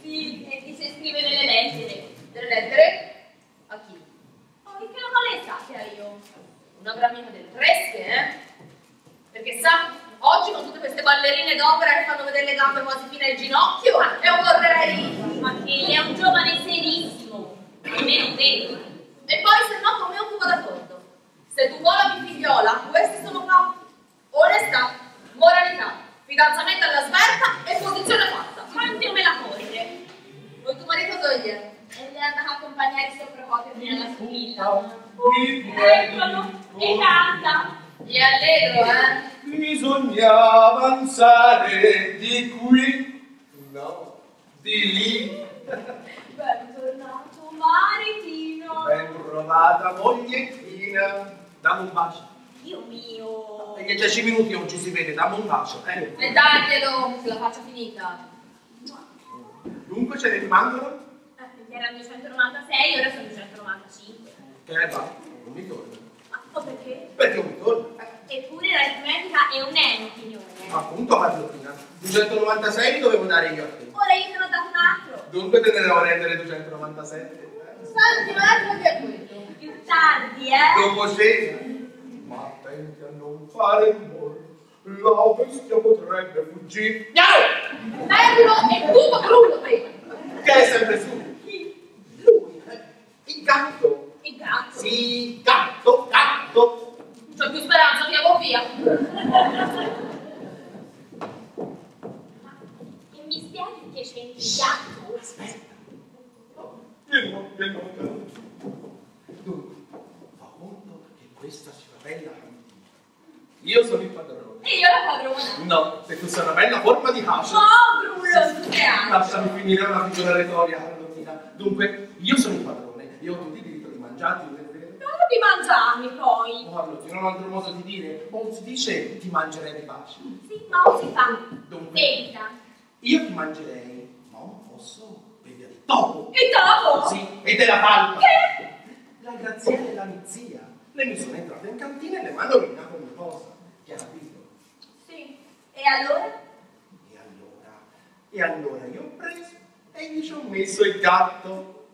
Sì, e chi si scrive nelle lettere. Delle lettere? A chi? Oh, che ho le sa io. Una bravina delle fresche, eh? Perché sa, oggi con tutte queste ballerine d'opera che fanno vedere le gambe quasi fino al ginocchio, e vorrei... Ma che è un giovane serissimo. Almeno vero. E poi se no come un tuo d'accordo. Se tu vuoi la figliola, questi sono fatti. Onestà, moralità, fidanzamento alla svelta e posizione fatta. Me la corre. Poi tuo marito è? E lei è andata a accompagnare il suo alla squilla. Qui Eccolo, e canta. È allegro, eh? Bisogna avanzare di qui, no, di lì. Bentornato maritino. Ben trovata mogliettina. Dammi un bacio. Dio mio. Perché 10 minuti oggi si vede, dammi un bacio. Eh. E daglielo, che la faccia finita. Dunque ce ne rimangono? Eh, Erano 296, ora sono 295. Che ne va? Non mi torna. Ma oh, perché? Perché non mi torna? Eppure l'aritmetica è un'opinione. appunto, Carlottina. 296 li dovevo dare io a te. Ora io te ne ho dato un altro. Dunque te ne devo rendere 297. eh. Senti, ma l'altro che è quello? Più tardi, eh? Dopo cena. Attenti a non fare rumore. La bestia potrebbe fuggire. Andiamo! Bello e tutto crudo prima. Che è sempre su. Lui, eh, il gatto. Il gatto. Sì, gatto, gatto. C'ho più speranza vado via. E mi spieghi che c'è il gatto? Aspetta. Vieni, vieni, vieni. Dunque, fa conto che questa sia una bella. Io sono il padrone. E io la padrona. No, se tu sei una bella forma di cascio. Oh, Brullo, tu che hai? Lasciami finire una piccola retorica, Carlottina. Dunque, io sono il padrone, io ho tutti i diritti di mangiarti, non è vero? Non di mangiarmi poi. Oh, Carlottina, un altro modo di dire, non si dice ti mangerei di pace. Sì, ma non si fa. Dunque, Evita. io ti mangerei, ma non posso, perché di topo. E dopo? Sì, e della palpa. Che? La Graziella e la mia zia. Le mi sono entrate in cantina e le mi hanno rovinato ogni cosa. Ti ha capito? Sì. E allora? E allora, e allora io ho preso e gli ci ho messo il gatto.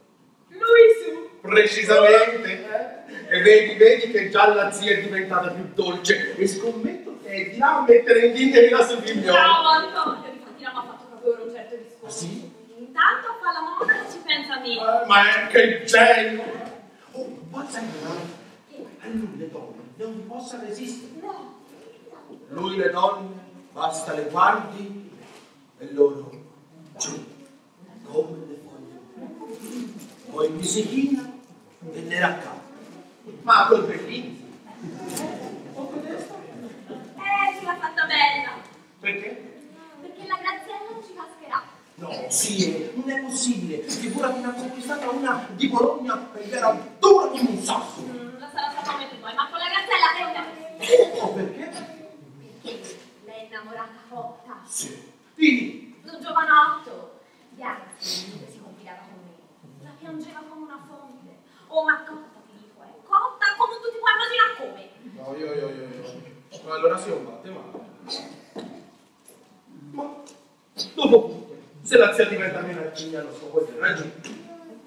Lui su. Precisamente. eh? E vedi, vedi che già la zia è diventata più dolce. E scommetto che è di là a mettere in ghiglie la sua figliola. Bravo Antonio, infatti mi ha fatto proprio un certo discorso. Ah, sì? Intanto fa la moda ci pensa a me. Eh, ma è che genio! Oh, poi sai no? A lui le donne non vi possa resistere. No. Lui le donne, basta le guardi e loro giù, come le foglie. Poi pisichina e le raccampa. Ma col bellino. Eh, ce l'ha fatta bella. Perché? Perché la Graziella non ci cascherà. No, sì, non è possibile. Figurati una conquistata una di Bologna ed era dura come un sasso. Sarà stata come tu vuoi, ma con la Graziella è una... Oh, perché? Perché lei è innamorata cotta. Sì. Dimmi. Un giovanotto. Bianchi, si compilava con me. La piangeva come una fonte. Oh, ma cotta ti dico, eh. Cotta come tu ti puoi immaginare come. No, io, io, io, io. Ma allora si combatte male. Ma dopo se la zia diventa meno arcigna, lo so, poi raggiunto.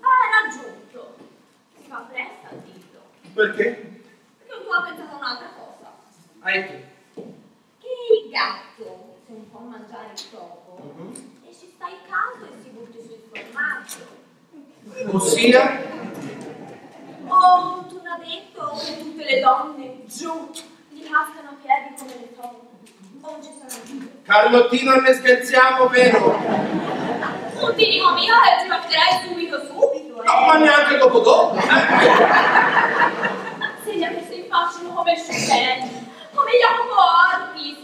Ah, raggiunto. Si fa presto Perché? Perché tu hai pensato a un'altra cosa. Ah, e tu? Che il gatto, se non può mangiare il topo, Mhm. e ci sta il caldo e si butti sul formaggio. Ossia? Oh, tu l'ha detto che tutte le donne giù gli cascano a piedi come le tonne. Oggi sono io. Carlottino, ne scherziamo, vero? Un tinico mio e ti batterai subito, eh. No, ma neanche dopo dopo. eh. Se gli avessi in faccia come sciutelli, come Jacopo Artis,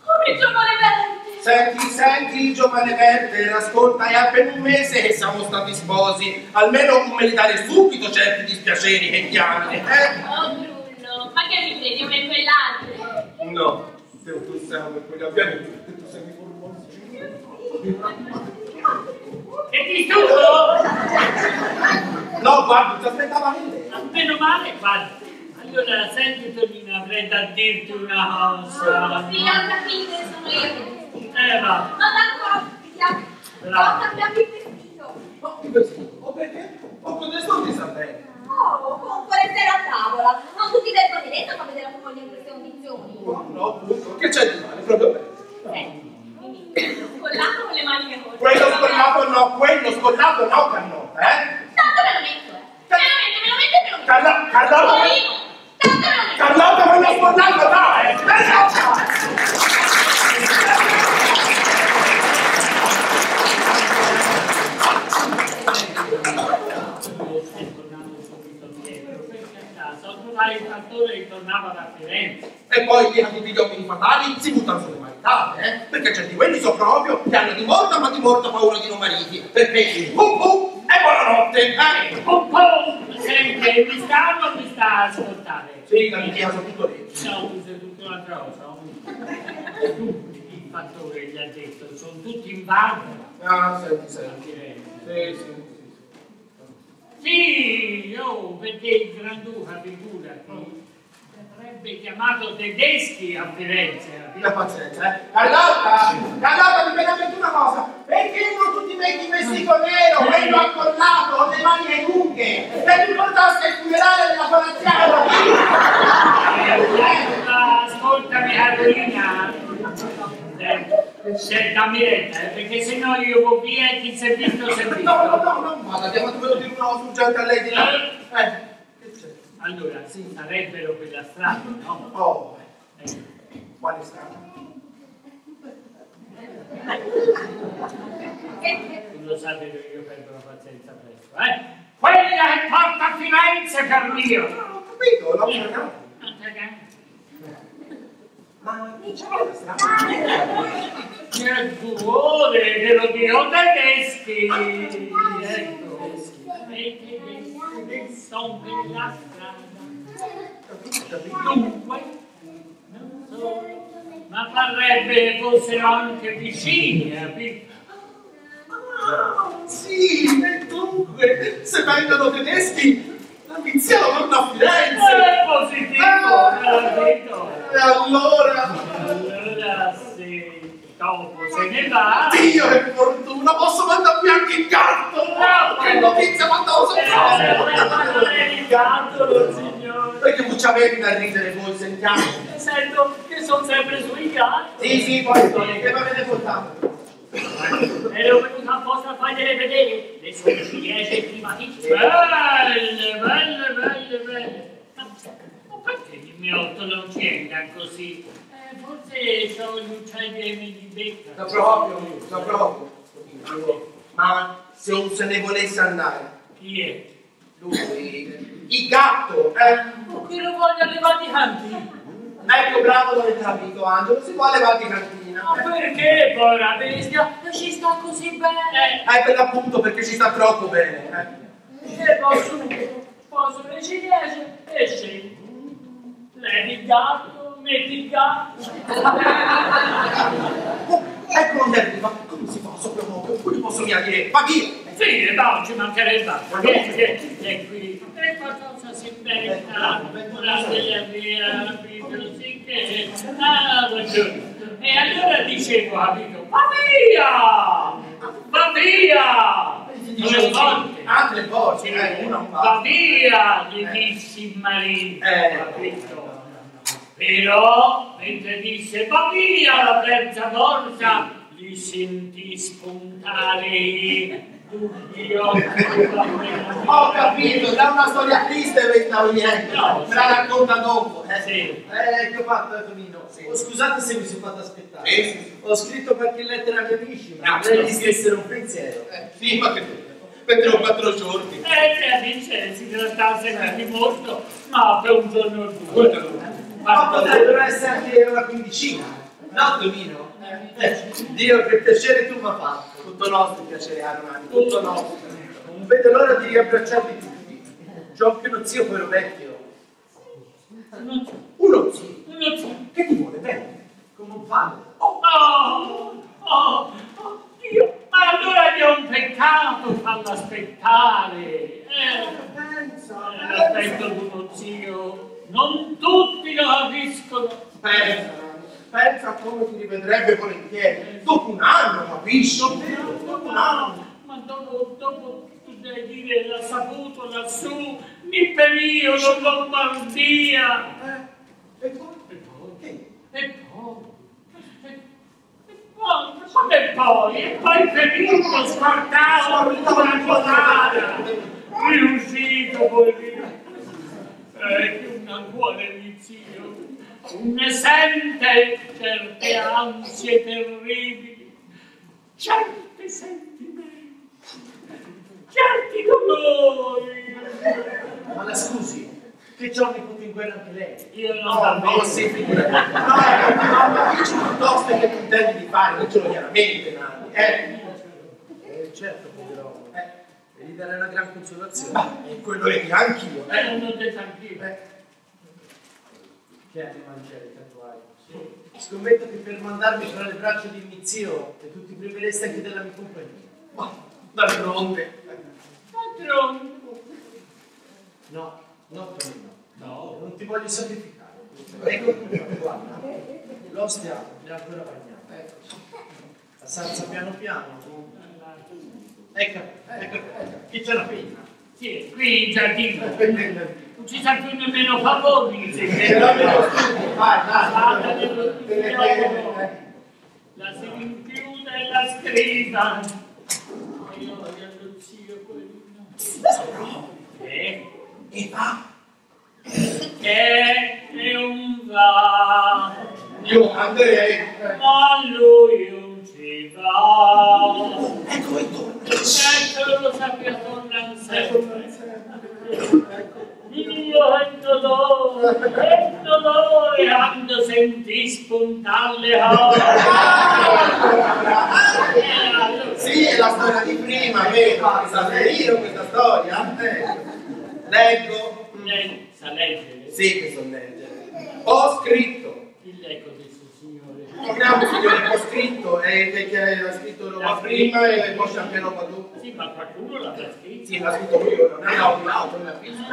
come Giovanni Verdi. Senti, senti, giovane Werther, ascolta, è appena un mese che siamo stati sposi. Almeno non me li dare subito certi dispiaceri che chiami, eh? Oh, Bruno, ma che mi credi come quell'altro? No, tu, tu sei come quelli ovviamente, tu sei formoso. E ti stupo? No, guarda, ti aspettava lei. Ah, Meno male, guarda. Allora, senti Tonino, avrei da dirti una cosa. Sì, ho capito, sono io. Eh, va. Ma tanto, vediamo. Bravo. cambiato il vestito. No, che vestito? O perché? O non ti sta bene. Oh, comunque restare a tavola. Non tutti del continente fa vedere la tua moglie in queste condizioni. No, no, appunto. Che c'è di male? Proprio bene. Quindi, scollato con le maniche corte. Quello scollato no, quello scollato no, Carlotta, eh? Tanto me lo metto, eh. Me lo metto, me lo metto e me lo metto. Carla- Carlotta! Poverino, Tanto me lo metto. Carlotta, quello scollato eh? So trovare il fattore e tornava da Firenze. E poi lì a tutti gli uomini fatali si buttano sulle maritate, eh? Perché certi quelli sono proprio che hanno di morta, ma di morta paura di non mariti. Perché pum pum e buonanotte, eh? Oh, oh, senti, mi sta o mi sta a ascoltare? Sì, la mia sono tutto detto. No, mi sei tutta un'altra cosa. Tutti il fattore gli ha detto, sono tutti in banda. Ah, senti, senti. Sì, sì, sì. Sì, io perché il Granduca, figurati, avrebbe chiamato tedeschi a Firenze. Abbiate pazienza, eh? Carlotta! Carlotta, mi viene a mente una cosa! Perché non tutti metti il vestito nero, quello accollato, con le mani lunghe? Per ricordarsi il funerale della palaziana Eh, ma ascoltami Carolina, eh, scelta retta, eh, perché sennò io vado via e chi si è visto si è No, no, no, non vada, abbiamo dovuto dire una cosa urgente a lei di là. Eh? Allora, sì, sarebbero quella strada, no? Oh, Eh, quale strada? tu lo sai che io perdo la pazienza presto, eh? Quella che porta a Firenze, caro mio! No, ho capito, l'ho cercato. Non ne- Ma non c'è la strada? Che vuole, te lo dirò tedeschi! Ecco, e tedeschi sono strada. Dunque, so, ma parrebbe fossero anche vicini, capito? Ah, sì, e dunque, se vengono tedeschi, la Viziano torna a Firenze. È positivo, capito? E allora, Allora, se dopo se ne va... Dio che fortuna, posso mandarmi anche il gatto. No, che notizia mandavo Eh, sopra. il gatto, signore. Perché non ci avevi da ridere voi, sentiamo. Sento che sono sempre sui gatti. Sì, sì, poi che mi avete portato? Ero venuto apposta a fargliele vedere le sue ciliegie primatissime. Belle, belle, belle, belle. Ma, perché il miotto non c'entra così? Eh, forse sono gli uccelli che mi beccano. Da proprio, da proprio. Ma se un se ne volesse andare, Chi è? Lui, il gatto, eh? Oh, che lo voglio levare i canti? Ecco, bravo, l'avete capito, Angelo, si può levare in cantina. Ma perché, povera bestia? Ci sta così bene. Eh, per l'appunto, perché ci sta troppo bene. Eh. E posso, posso le ciliegie e scegli. Levi il gatto, gatto. Oh, ecco mi arriva, come si fa sopra proprio? Qui posso dire, ma via! Sì, no, ci mancherebbe. Vieni, vieni, vieni qui. E qualcosa si inventa. Delle via, capito? Sì che... Ah, buongiorno. E allora dicevo, capito? Va via! Va via! Due volte. Altre volte, eh, una un Va via, gli dissi il marito, Eh. capito? Però, mentre disse va via la terza volta, gli sentì spuntare dubbi occhi Ho capito, da una storia triste questa Oriente. No, Me la racconta dopo. Eh, Sì. Eh, che ho fatto, Tonino? Sì. Oh, scusate se mi sono fatto aspettare. Sì, sì, sì. Ho scritto qualche lettera miei amici, ma Grazie. lei gli stessero un pensiero. Eh, sì, ma che per quattro giorni. Eh, se Vincenzi si trattasse di molto, ma per un giorno o due. Ma potrebbero essere anche una quindicina. No, Tonino? Eh, Dio, che piacere tu mi ha fatto. Tutto nostro piacere, Armani, tutto nostro. Non vedo l'ora di riabbracciarvi tutti. C'ho anche uno zio, quello vecchio. Uno sì. non c'è. Che ti vuole bene? Come un padre. Oh, oh, oh, oh, Dio, ma allora è un peccato farlo aspettare. Eh, Pensa, eh, l'aspetto di uno zio, non tutti lo capiscono. pensa, pensa come ti rivedrebbe volentieri. Dopo un anno, capisci? Dopo un anno. Ma dopo, dopo tu devi dire l'ha saputo lassù, in periodo Lombardia. Eh, e poi? E poi, e poi, e, e poi, poi? E poi finito, scordato, una quadrata, riuscito, poverino. E una cuore di zio, ne sente certe ansie terribili, certi sentimenti, certi dolori. Ma la scusi, che c'ho nipote in guerra anche lei. Io non No, sapevo. no, sì, figurati. No, ecco, ma dici piuttosto che intendi di fare, dicelo chiaramente, Nani. Eh, Eh, certo, poverò. Eh, e gli darei una gran consolazione. ma è quello che dico anch'io. Eh, Eh. non ho detto anch'io. Eh. Che anima angelica tu hai. Scommetto che per mandarmi fra le braccia di mio zio e tu ti priveresti anche della mia compagnia. Ma d'altronde. Padrone. No, no, Tonino. No. Non ti voglio sacrificare. Ecco, guarda. L'ostia è ancora bagnata. La salsa piano piano. Ecco, ecco, chi c'è la penna? Sì, qui in giardino. Non ci sa più nemmeno favori. se Eh, Vai, Guarda dai. dello. La si rinchiude e la scriva. E io dello zio poverino. Eh? E va. Che non va. Io andrei. Ma lui non ci va. Ecco e torna. Certo lo sappia tornare sempre. Io e dolore, e dolore, quando sentì spuntare le ore. Sì, è la storia di prima? Sta venire questa storia? Eh. Leggo. Sa leggere? Sì, che so leggere. Ho scritto. Il ecco questo signore. Un grande signore che ho scritto e che, che ha scritto roba prima e poi c'è anche roba dopo. Sì, ma qualcuno l'ha scritto. Sì, l'ha scritto lui, non è l'auto, non è visto.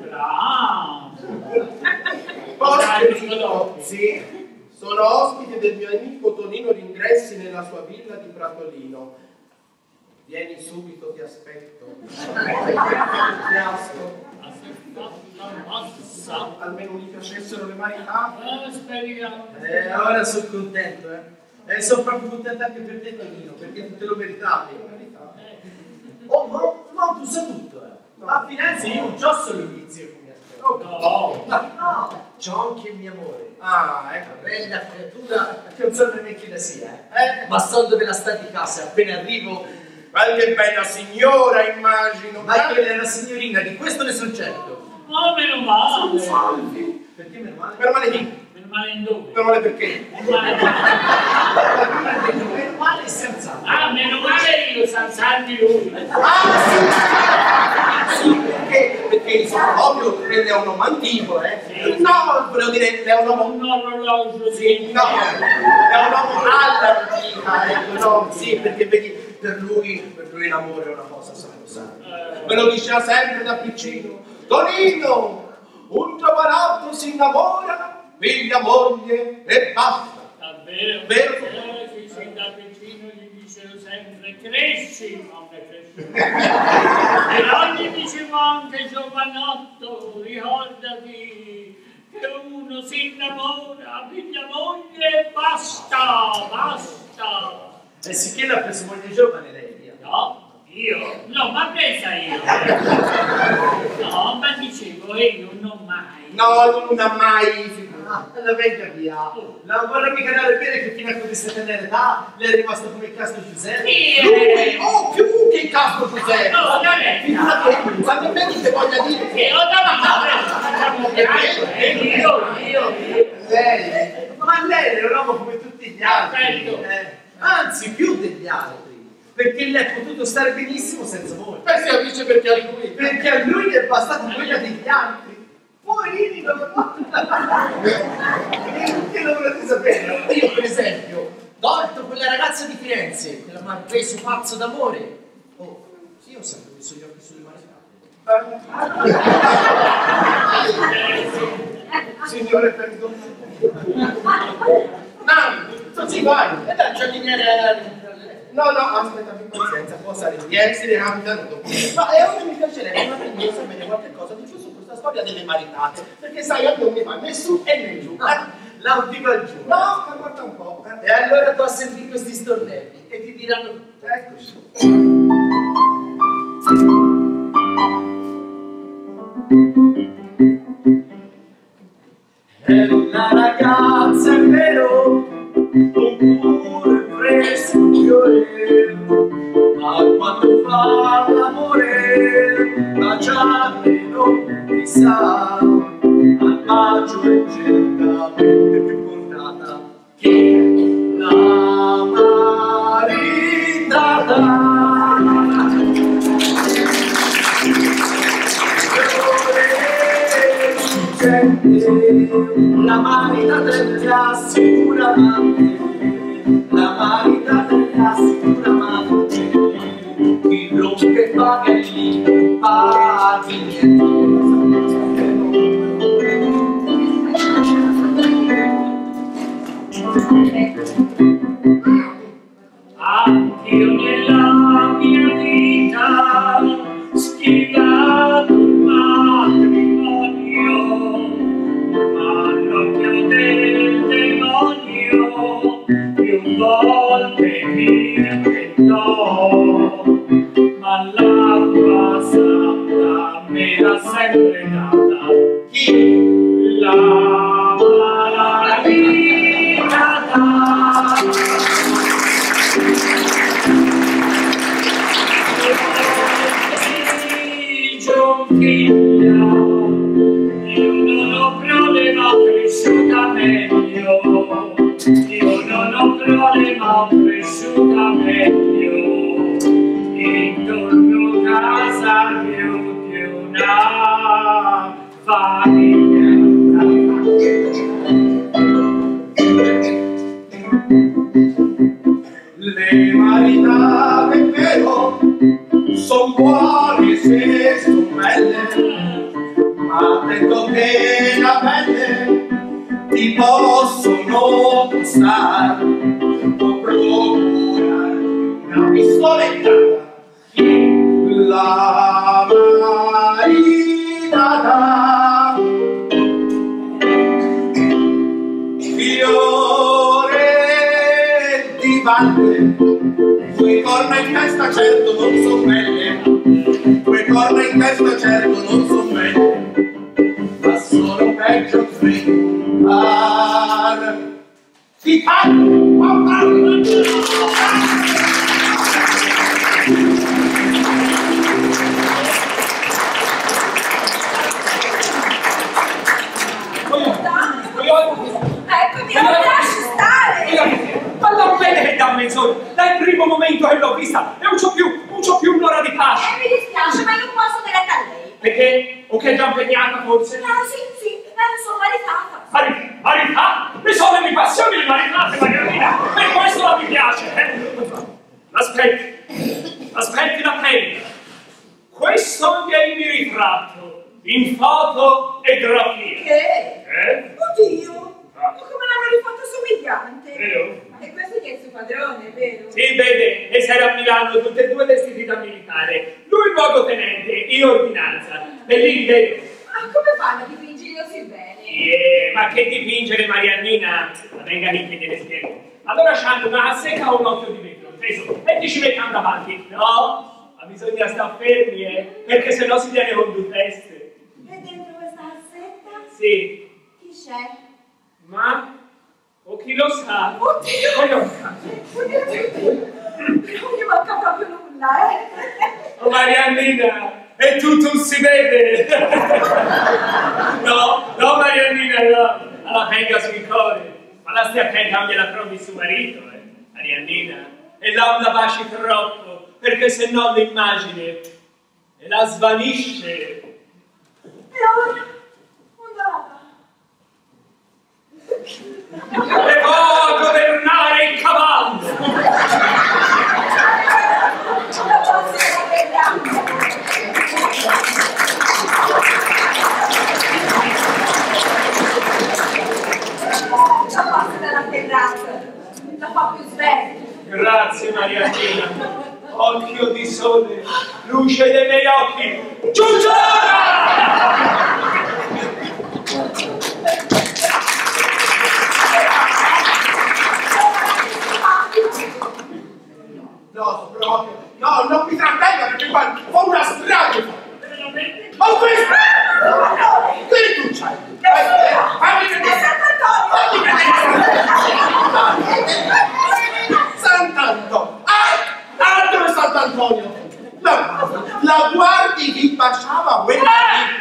Bravo. Scritto, sì, sono ospite del mio amico Tonino Ringressi nella sua villa di Pratolino. Vieni subito, ti aspetto. Fatta massa. Almeno gli piacessero le marità. Eh, speriamo. Eh, ora sono contento, eh. E sono proprio contento anche per te, Tonino, perché te lo meritavi. Oh, ma, ma tu sai tutto, eh. A Firenze io non c'ho solo il vizio che mi aspetta. No. No, c'ho anche il mio amore. Ah, ecco. Bella creatura che non so nemmeno chi la sia, eh. Ma so dove la sta di casa, appena arrivo. Qualche bella signora, immagino. Ma è una signorina, di questo ne sono certo. Oh, meno male. Salvi. Perché meno male? Meno male di. Meno male in dove? Meno male perché? Meno male Meno male e senza. Ah, meno male io, Sanzardi lui. Ah, sì! Sì, perché? Perché il soprannome è l'euromantico, eh? No, volevo dire l'euromo... Un orologio di... No, è un uomo all'antica, ecco, no, sì, perché vedi, per lui, per lui l'amore è una cosa sacrosanta. Me lo diceva sempre da piccino. Tonino, un giovanotto si innamora, piglia moglie e basta. Davvero? Vero? Eh, sì, sì, da vicino gli sempre cresci, ma non è cresciuto. Però gli dicevo anche giovanotto, ricordati che uno si innamora, piglia moglie e basta, basta. E sicché l'ha preso moglie giovane lei, via. No, io? No, ma pensa io. No, ma dicevo io non mai. No, non ha mai... Ah, la venga via. Non vorrà mica dare bene che fino a questa tenera età le è rimasto come il castro Giuseppe. Sì, Lui, oh, più che il capo Giuseppe! No, non è Figurati, quando vedi che voglia dire che ho È vero, io, io, io. Lei, ma lei è un uomo come tutti gli altri. Eh. Anzi, più degli altri. Perché lei ha potuto stare benissimo senza voi. Beh, si avvice perché a lui. Perché a lui gli è bastata quella degli altri. Poverini, non lo Che lo volete sapere? Io, per esempio, tolto quella ragazza di Firenze, quella mi ha preso pazzo d'amore. Oh, sì, ho sempre messo gli occhi sulle maritate. Signore, perdono. No, sì, vai. E dai, c'è l'ingegnere. No, no, aspetta, abbi pazienza, può stare via, si recapita dopo. Ma è ora mi piacerebbe un attimino sapere qualche cosa di più questa storia delle maritate, perché sai, a mi va né su e né giù. Ah, ti va giù. No, ma guarda un po'. E allora tu a sentire questi stornelli e ti diranno tutto. Eccoci. È una ragazza, è vero, oppure preso un fiore, ma quando fa l'amore, non mi sa, al è certamente più portata che la maritata. La marità degli assicuramenti, la marità degli assicuramenti, chi rompe paga e lì paghi Anch'io nella mia vita schivato il matrimonio, ma l'occhio del demonio più volte mi tentò, ma l'acqua santa me l'ha sempre data. La Le maritate, è vero, son buone se son belle, ma detto che la pelle ti possono costare, corna in testa certo non son belle, due corna in testa certo non son belle, ma sono peggio fare. Ti fanno Eccomi, non mi lasci stare! Ma non da mezz'ora, dal primo momento che l'ho vista, e non c'ho più, non c'ho più un'ora di pace. Eh, mi dispiace, ma non posso diretta a lei. Perché? O che è già impegnata forse? Ah, sì, sì, eh, sono maritata. Mari- Marità? Le sono le mie passioni le maritate, Margarina! Per questo la mi piace! eh. Aspetti, aspetti la penna. Questo è il mio ritratto, in foto e grafia. Che? Eh? Oddio! Ah. Ma come l'hanno rifatto somigliante? Vero? E questo che è il suo padrone, vero? Sì, vede, e sarà a Milano, tutte e due vestiti da militare. Lui luogotenente, io ordinanza. Bellini, vero? Ma come fanno a dipingere così bene? Eh, ma che dipingere, Mariannina? Ma venga lì che gliene spiego. Allora c'hanno una secca o un occhio di vetro, preso, e ti ci mettono davanti. No, ma bisogna stare fermi, eh, perché sennò si viene con due teste. E dentro questa cassetta Sì, chi c'è? ma... O chi lo sa? Oddio! Oddio, oddio, oddio. Non mi manca proprio nulla, eh? Oh Mariannina, e tutto si vede! no, no Mariannina, no, alla penga sui cuore, ma la stia attenta la trovi suo marito, eh, Mariannina, e la non la baci troppo, perché se no l'immagine e la svanisce. E ora? Andata. E può governare il cavallo! La passione che grande. La passione della terrazza. La fa più sveglia. Grazie Mariannina, occhio di sole, luce dei miei occhi, giunge! No, proprio. No, non mi trattenga perché qua fa una strage. Veramente? Ma questo! Che tu c'hai? Eh, Fammi vedere! Fammi vedere! Sant'Antonio! Ah! Ah, dove è Sant'Antonio? La, la guardi chi baciava quella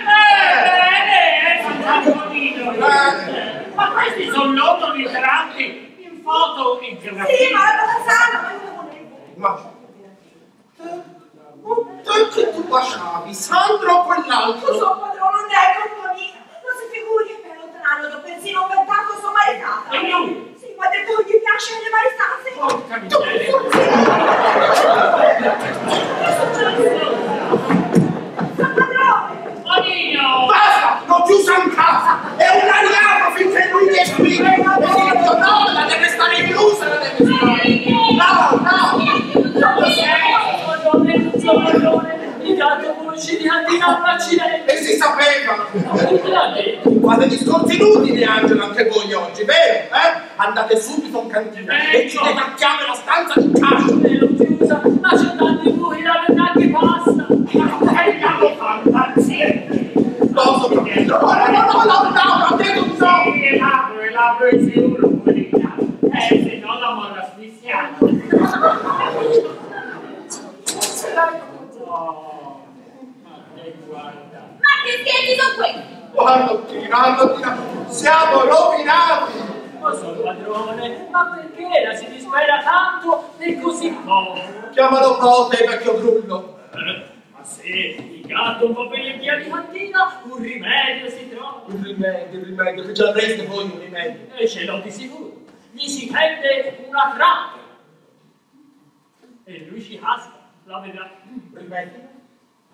Eh, eh, eh, Sant'Antonino. Eh. Ma questi sono loro ritratti in foto e Sì, graffiti. ma la cosa sana, ma. Ma che tu baciavi? Sandro o quell'altro? sono padrone, non è colpa mia. Non si figuri che per allontanarlo persino un ventato sono maritata. E lui? Sì, ma ha detto che gli piace le maritate. Porca miseria. Sono padrone. Tonino! Basta! Non chiusa in casa! È un aliato finché lui è qui! Voce di Andina un accidente. E si sapeva! Fate discorsi inutili, Angelo, anche voi oggi, vero? Eh? Andate subito in cantina e ci detacchiamo la stanza di casa! Guarda, Tina, Tina, siamo rovinati! Ma sono padrone, ma perché la si dispera tanto e così poco? Chiamalo Prote, vecchio grullo! Eh, Ma se il gatto un po' per le via di mattina, un rimedio si trova. Il rimedio, il rimedio, che ce l'avreste voi un rimedio? E ce l'ho di sicuro. Gli si tende una trappola. E lui ci casca, la vedrà. Rimedio?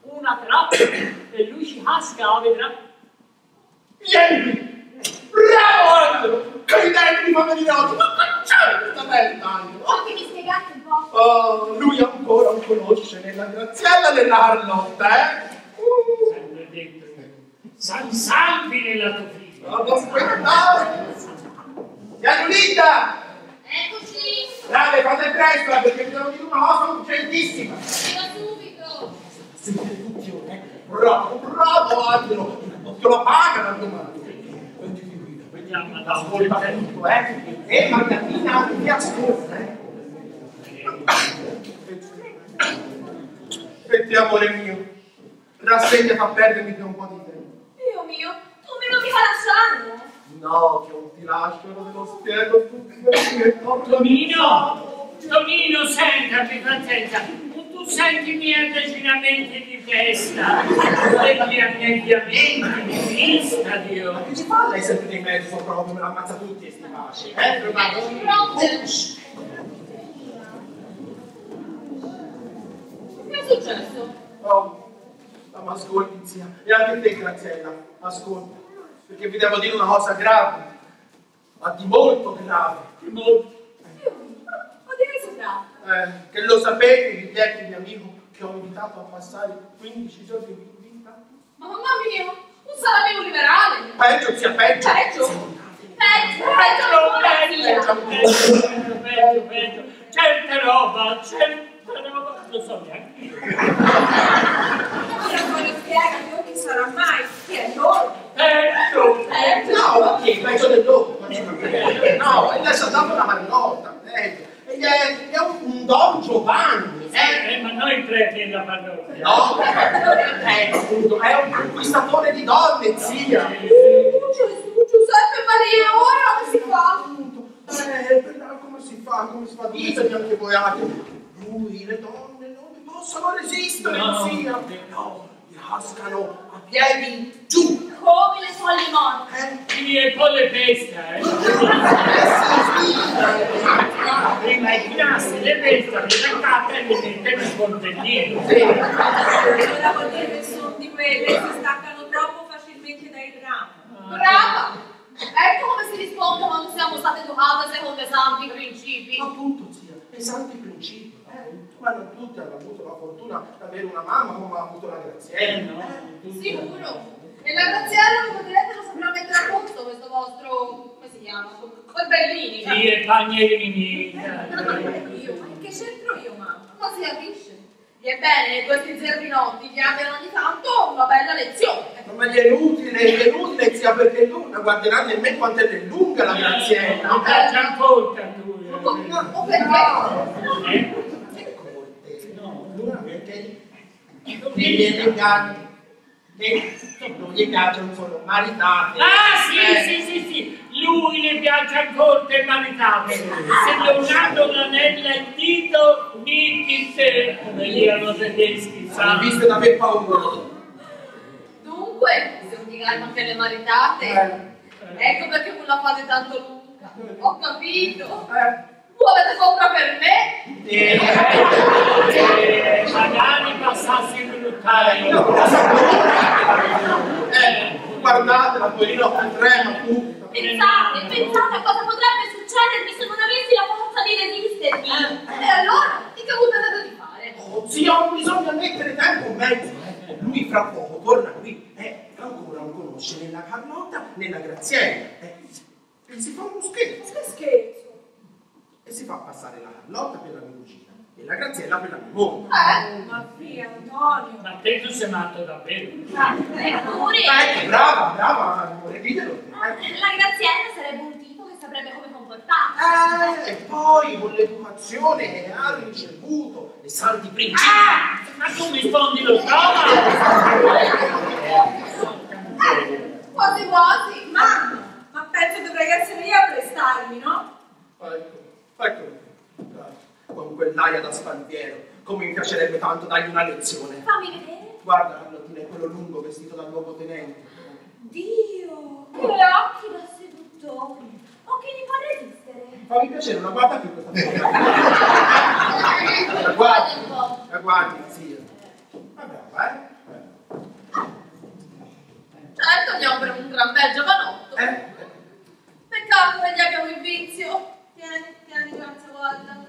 Una trappola. E lui ci casca, la vedrà. Vieni! Bravo Angelo! Che idea che mi fa venire oggi! Ma c'è questa bella Angelo? Vuoi che mi spiegate un po'? Oh, lui ancora non conosce nella graziella della Carlotta, eh? Uh, Sempre detto. San Salvi nella tua figlia. non aspettare! Gianluita! Eccoci, Dai, fate presto, eh, perché vi devo dire una cosa urgentissima! arrivo subito. Siete tutti eh? Bravo, bravo Angelo! Non te lo pagano domani! Vedi qui, guida, Vediamo, Ascolta tutto, eh? E Margherita ti ascolta, eh? Senti, amore mio, rassegnati a perdermi per un po' di tempo. Dio mio, tu me lo mi fa lasciare. No, che non ti lascio, non te lo spiego tutti perché Tonino, Tonino, senti, abbi pazienza. Tu senti i miei avvicinamenti di festa, e gli annebbiamenti di vista, Dio. Che ci fa lei sempre di mezzo proprio, me l'ammazza tutti e sti baci, eh? Pronte. Che è successo? Oh, ma ascolti zia, e anche te Graziella, ascolta, perché vi devo dire una cosa grave, ma di molto grave, di molto. Dio mio, ma di che si tratta? Eh, che lo sapete, vi chiedo mio amico, che ho invitato a passare 15 giorni in vita? Ma mamma mia, un salario liberale. Peggio, zia, peggio. Peggio? Peggio, peggio Peggio ancora. peggio, peggio. Certe roba, certe roba, lo so neanche io. Ora poi spiegami, o chi sarà mai? Chi è loro? Peggio, peggio. No, ma che? Peggio del loro. No, adesso ha dato una Carlotta. eh. È, è un, un Don Giovanni. Eh. Eh, ma noi preti della parrocchia. No, è, appunto, è un conquistatore di donne, zia. Giuseppe Maria, ora come si fa? Eh, però come si fa? Come si fa? Ditemi anche voi altri. Lui, le donne non mi possono resistere, No. zia. No, cascano a piedi giù. Come le folli morte. Eh, Sì, e poi le pesca, eh. eh, sì, sì. Prima i classi, le pesca, le attaccate e le mette nel contentino. Allora vuol dire che sono di quelle che si staccano troppo facilmente dai rami. Brava! Ecco come si risponde quando siamo state educate secondo i santi principi. Appunto, zia, i santi principi. Eh, ma non tutti hanno avuto la fortuna di avere una mamma come ha avuto la Graziella. Eh, no. Sicuro. E la Graziella, come direte, lo saprà mettere a posto questo vostro, come si chiama? Coi bellini. Sì, e bagnerini. Io, ma che c'entro io, mamma? Ma si capisce. E bene, questi zerbinotti gli abbiano ogni tanto una bella lezione. Me gli è inutile, gli è inutile, zia, perché lui non guarderà nemmeno quanto è lunga la Graziella. Non piace ancora a lui. O, eh. perché? Eh? Ecco te, no, lui perché non gli che non gli piacciono solo maritate. Ah, sì, Eh, sì, sì, sì. Lui le piace ancora te maritate. Se non hanno l'anella in dito, michi te. Come dirano tedeschi, Hai sai? visto da aver paura? Dunque, se non ti calma anche le maritate, ecco perché non la fate tanto lunga. Ho capito. Eh, Vuole compra per me? Eh, eh, magari passassi in minuttaio. no, eh, guardate, la poverina trema. Pensate, pensate a cosa potrebbe succedermi se non avessi la forza di resistermi. E allora, di che potete di fare? Oh, zia, non bisogna mettere tempo in mezzo. Lui fra poco torna qui. Eh, ancora non conosce né la Carlotta né la Graziella. Eh, e si fa uno scherzo. Che scherzo. E si fa passare la Carlotta per la mia cugina e la Graziella per la mia moglie. Eh? Ma via, Antonio. Ma te tu sei matto davvero? Eppure, Eh, brava, brava, amore, ditelo. Eh, la Graziella sarebbe un tipo che saprebbe come comportarsi. Eh, e poi con l'educazione che ha ricevuto i santi principi. Ah! Ma tu mi sfondi lo stomaco? Quasi quasi. Mamma, ma penso dovrei essere io a prestarmi, no? Ecco, ecco. Con quell'aria da spantiero, come mi piacerebbe tanto dargli una lezione. Fammi vedere. Guarda, Carlottina, è quello lungo vestito da luogotenente. Dio, che occhi da seduttore. Occhi di fa resistere. Fammi piacere, una guarda più questa foto. Guarda guardi, un po'. la guardi, zia. Vabbè, vai. Certo, andiamo per un gran bel giovanotto. Eh, eh. Peccato che gli abbiamo il vizio. Tieni, tieni, grazie, guarda.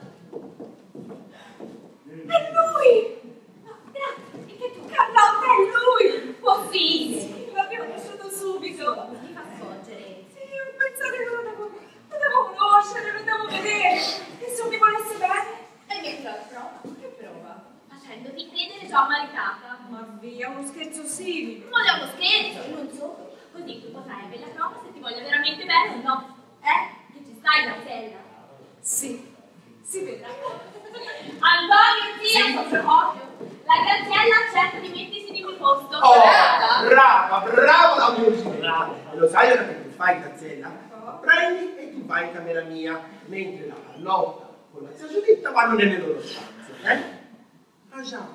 È lui! No, grazie. E che tu? Carlotta, è lui! Oh, sì, sì. L'abbiamo conosciuto subito. Mi fa scorgere. Sì, ho pensato che lo devo, lo devo conoscere, lo devo vedere. E se mi volesse bene? E mi la prova. Che prova? Facendoti credere già maritata. Ma via, uno scherzo simile. Non è uno scherzo, non solo. Così tu potrai avere la prova se ti voglia veramente bene o no. Eh? Stai, Graziella? Sì, si vedrà. Antonio, zia, proprio ovvio. La Graziella accetta di mettersi di quel posto. Oh, Brava. brava, la mia cugina. Brava. E lo sai ora che tu fai, Gazzella? Prendi e tu vai in camera mia, mentre la Carlotta con la zia Giuditta vanno nelle loro stanze. Eh? Ah già,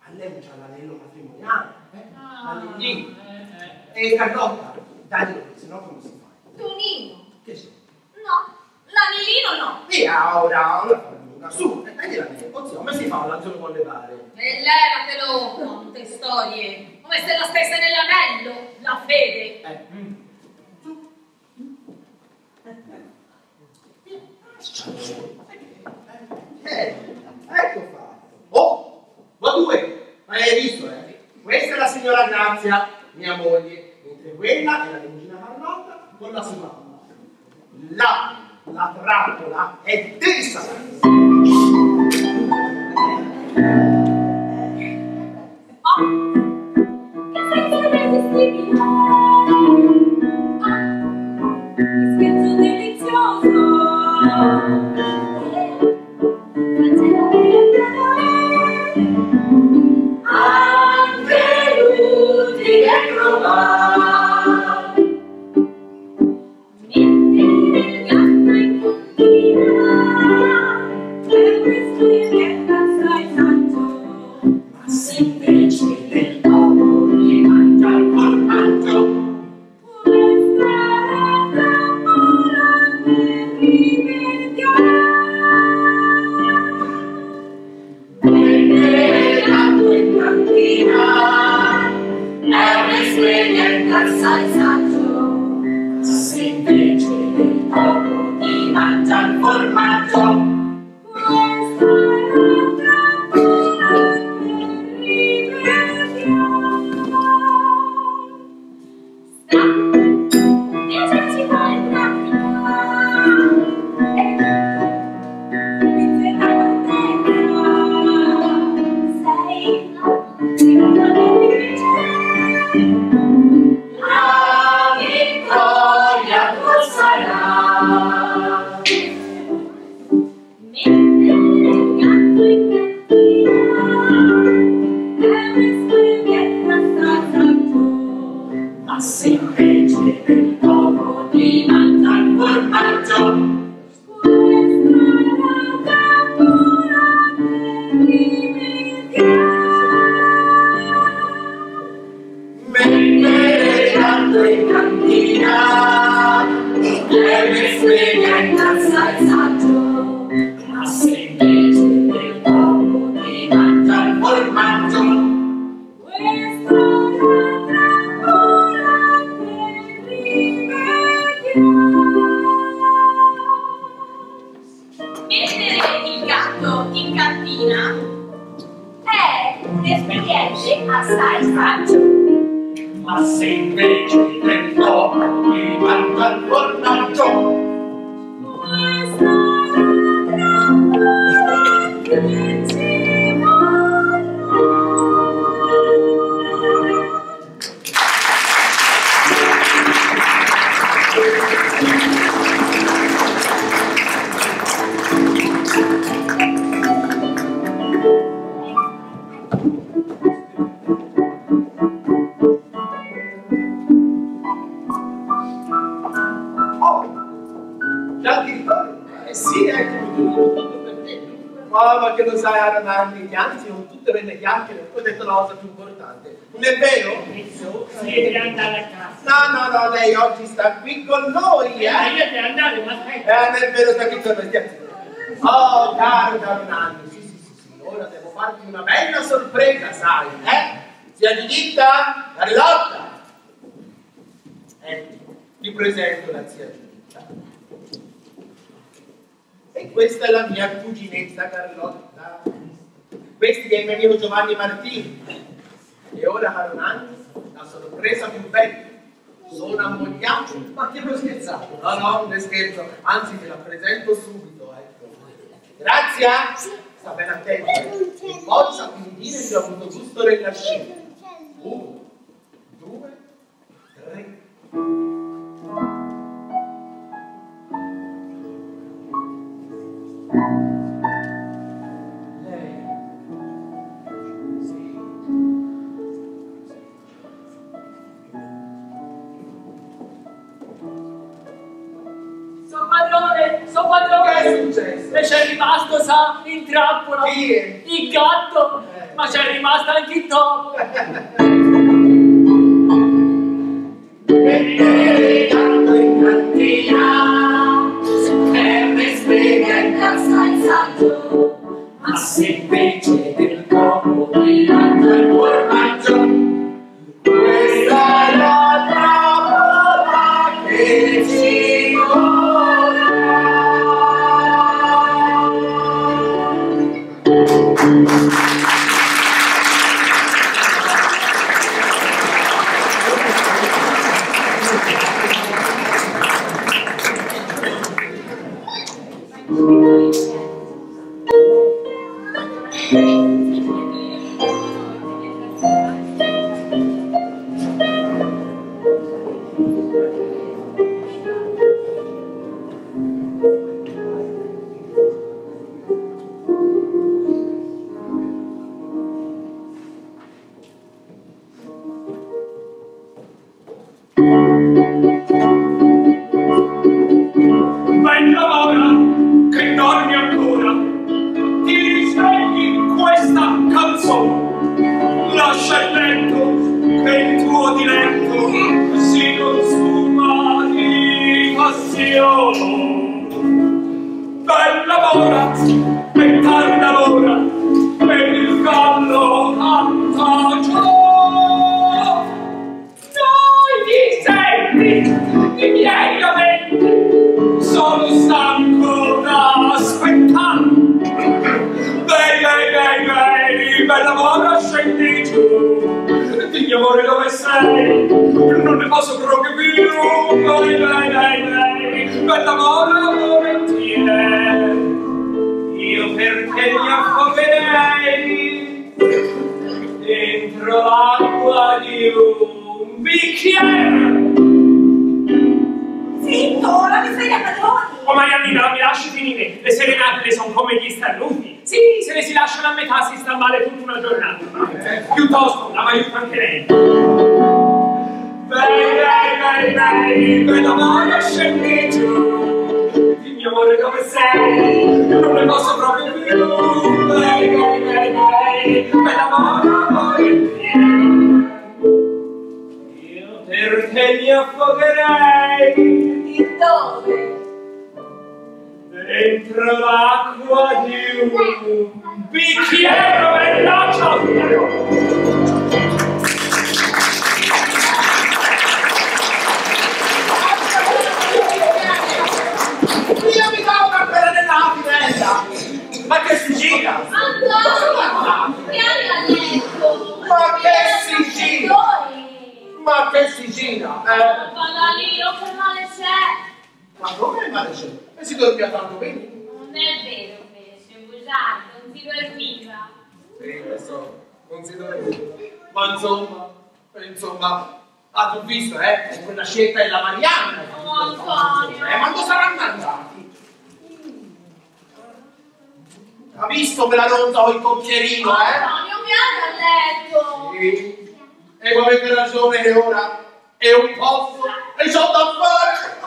a lei c'ha l'anello matrimoniale. Eh? L'anellino. E Carlotta, daglielo, se no come si fa? Tonino. Che so? No. L'anellino no. E ora, una su, e prendi l'anello. Oh, come si fa? L'altro lo vuole levare. E levatelo. Quante storie. Come se la stesse nell'anello. La fede. Eh. Eh, ecco fatto. Oh, ma due, ma hai visto, eh? Questa è la signora Grazia, mia moglie, mentre quella è la regina Carlotta con la sua mamma. Là, la trappola è tesa. Qui con noi, Eh, eh? io devo andare, ma Eh, non è vero, sta qui con noi. Oh, caro Aranardi, sì, sì, sì, sì, ora devo farti una bella sorpresa, sai, eh? Zia Giuditta, Carlotta. Ecco, ti presento la zia Giuditta. E questa è la mia cuginetta Carlotta. Questi è il mio amico Giovanni Martini. E ora, caro Nanni, la sorpresa più bella. Sono ammogliato. Ma che vuoi scherzare? No, no, non è scherzo. Anzi, te la presento subito, ecco. Grazia! Sta ben attento. E poi sappi dire se ho avuto gusto nella scena. Uno, due, tre. E c'è rimasto, sa, in trappola. Chi è? Il gatto. Eh. Ma c'è rimasto anche il topo. Mettere il gatto in cantina è un'esperienza assai saggio, ma se invece del topo ti mangia il formaggio, un bicchiere Si dormiva. Ma insomma, insomma, ah, tu visto, eh? Quella scelta è la Marianna. Oh, Antonio. Eh, ma dove saranno andati? Ha visto me la ronda o il cocchierino, eh? Antonio, vieni a letto. Sì. E avete ragione ora è un posto e c'ho da fare.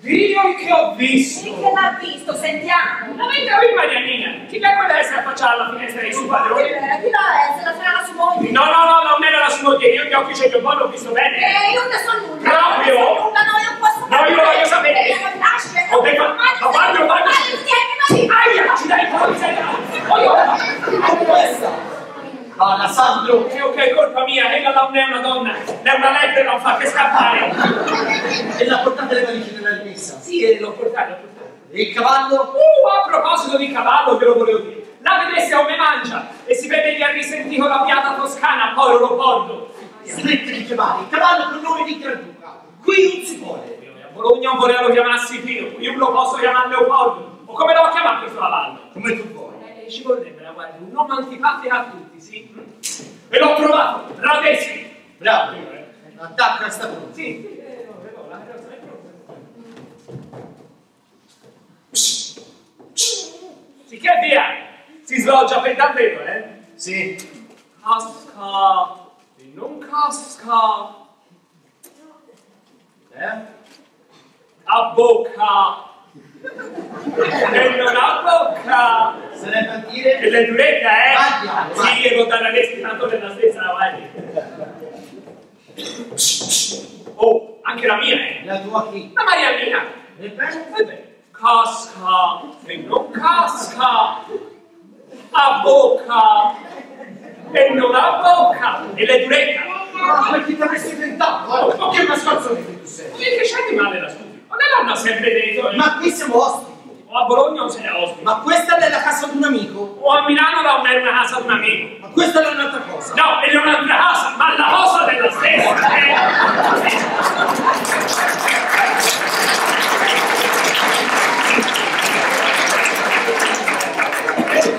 Dio che ho visto! Sì che l'ha visto, sentiamo! Ma venga qui Marianina, chi è quella che si affacciava alla finestra dei suoi padroni? Chi la? Se la sarà su moglie! No, no, no, non era la sua moglie, io gli occhi ce li ho, l'ho visto bene. Eh, io non ne so nulla! Proprio? Non so nulla, no, io posso No, io voglio sapere. Eh, ma lasci, eh, Ho detto- ma- guarda, guarda. Aia, ci dai forza! Con questa. Guarda, Sandro. Ok, ok, colpa mia, e la donna è una donna, è una lettera, non fa che scappare. E la portate le valigie nella rimessa. Sì, e l'ho portato, l'ho portato. E il cavallo? Uh, a proposito di cavallo, ve lo volevo dire. La vedesse come mangia e si vede che ha risentito la piata toscana, poi lo porto. Scritti di cavalli. Il cavallo con nome di Granduca. Qui non si vuole. A Bologna non voleva chiamarsi Pino, io lo posso chiamare Leopoldo. O come lo chiamare questo cavallo? Come tu vuoi. Eh, ci vorrebbe la guardia, un nome antipatico a tutti, sì? E l'ho trovato, Radeschi. Bravo. Attacca sta cosa. Sì, sì, eh, no, no, la cosa è proprio. Sì, che via! Si sloggia per davvero, eh? Sì. Casca e non casca. Eh? A bocca e non a bocca. Sarebbe a dire... E le duretta, eh? Vai. Sì, dalla destra, tanto nella stessa, vai. Oh, anche la mia, eh? La tua chi? La Mariannina. Ebbene? Vabbè, casca e non casca, a bocca e non a bocca, e le duretta. Ma perché ti avresti inventato? Eh? Ma che mascalzone che tu sei? Ma che c'è di male la studio? Ma me l'hanno sempre detto. Ma qui siamo ospiti. O a Bologna o sei ospiti. Ma questa è la casa di un amico. O a Milano la è una casa di un amico. Ma questa è un'altra cosa. No, è un'altra casa, ma la cosa eh. è la stessa.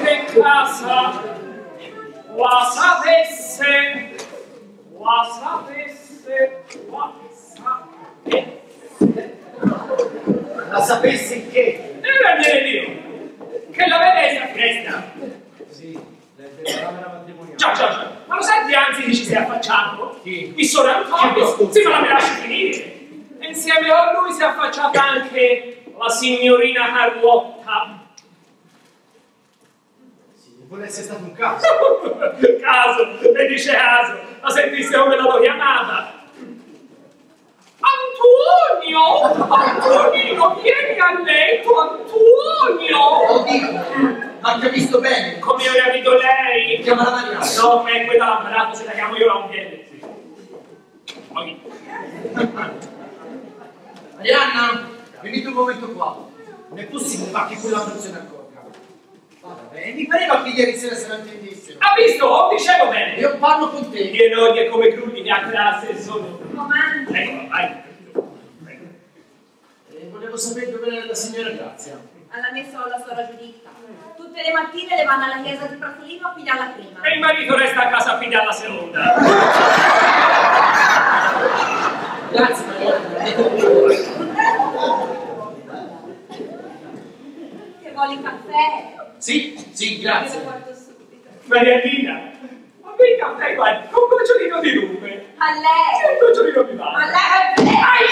Che casa la sapesse, la sapesse, la sapesse sapessi che... Era viene Dio, che la vedessi a fresca. Sì, la matrimoniale. Già, già, già. Ma lo sai che anzi ci sei affacciato? Chi? Il Chi Antonio. Sì, ma la mi lasci finire. E insieme a lui si è affacciata anche la signorina Carlotta. Sì, può essere stato un caso. caso, e dice caso. La sentiste come l'avevo chiamata? Antonio! Antonino, vieni a letto, Antonio! Ma ti ha visto bene? Come ho capito lei? Chiama la Mariana. No, ma è quella l'apparato, se la chiamo io non viene. Sì. Poi- Marianna, venite un momento qua. Non è possibile ma che quella non se bene, mi pareva che ieri sera se la intendessero. Ha visto? Dicevo bene. Io parlo con te. Che noi che come crudi a classe sono. Comandi. Ecco, vai. Prego. E volevo sapere dove era la signora Grazia. Alla messa ho la sora Giuditta. Tutte le mattine le vanno alla chiesa di Prasolino a pigliare la prima. E il marito resta a casa a pigliare la seconda. Grazie Marianna. Che vuole caffè? Sì, sì, grazie. subito. Marianina, ma vedi caffè, guarda, con un gocciolino di lume. A Sì, lei! un gocciolino di A mare. lei! Ai!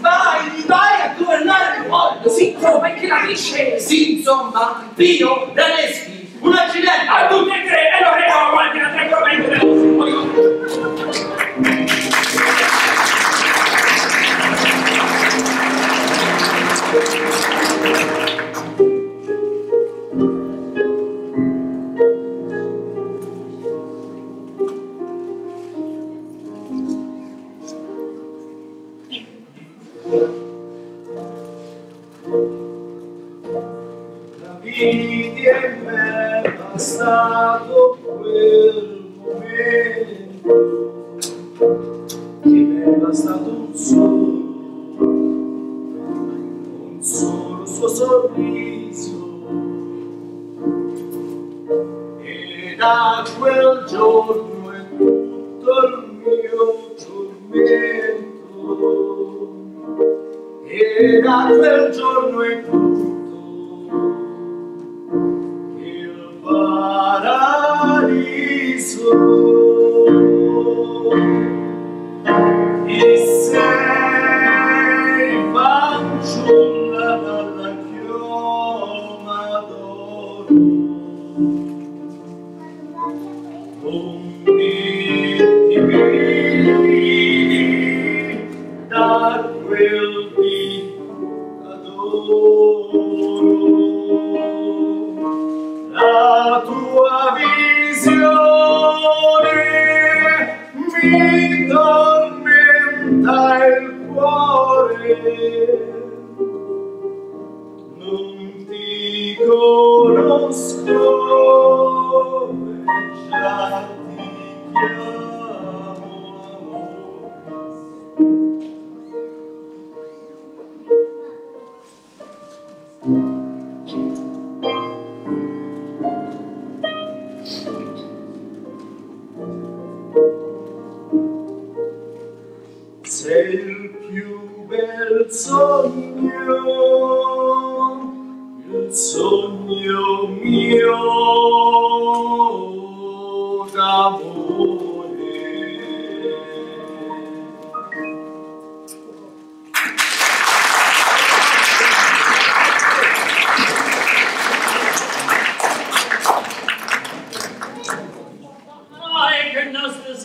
Vai, vai a governare il mondo. Sì, come che la dice? Sì, insomma, Pio, Daneschi, un accidente. A tutti e tre, e lo regalo qualche altro argomento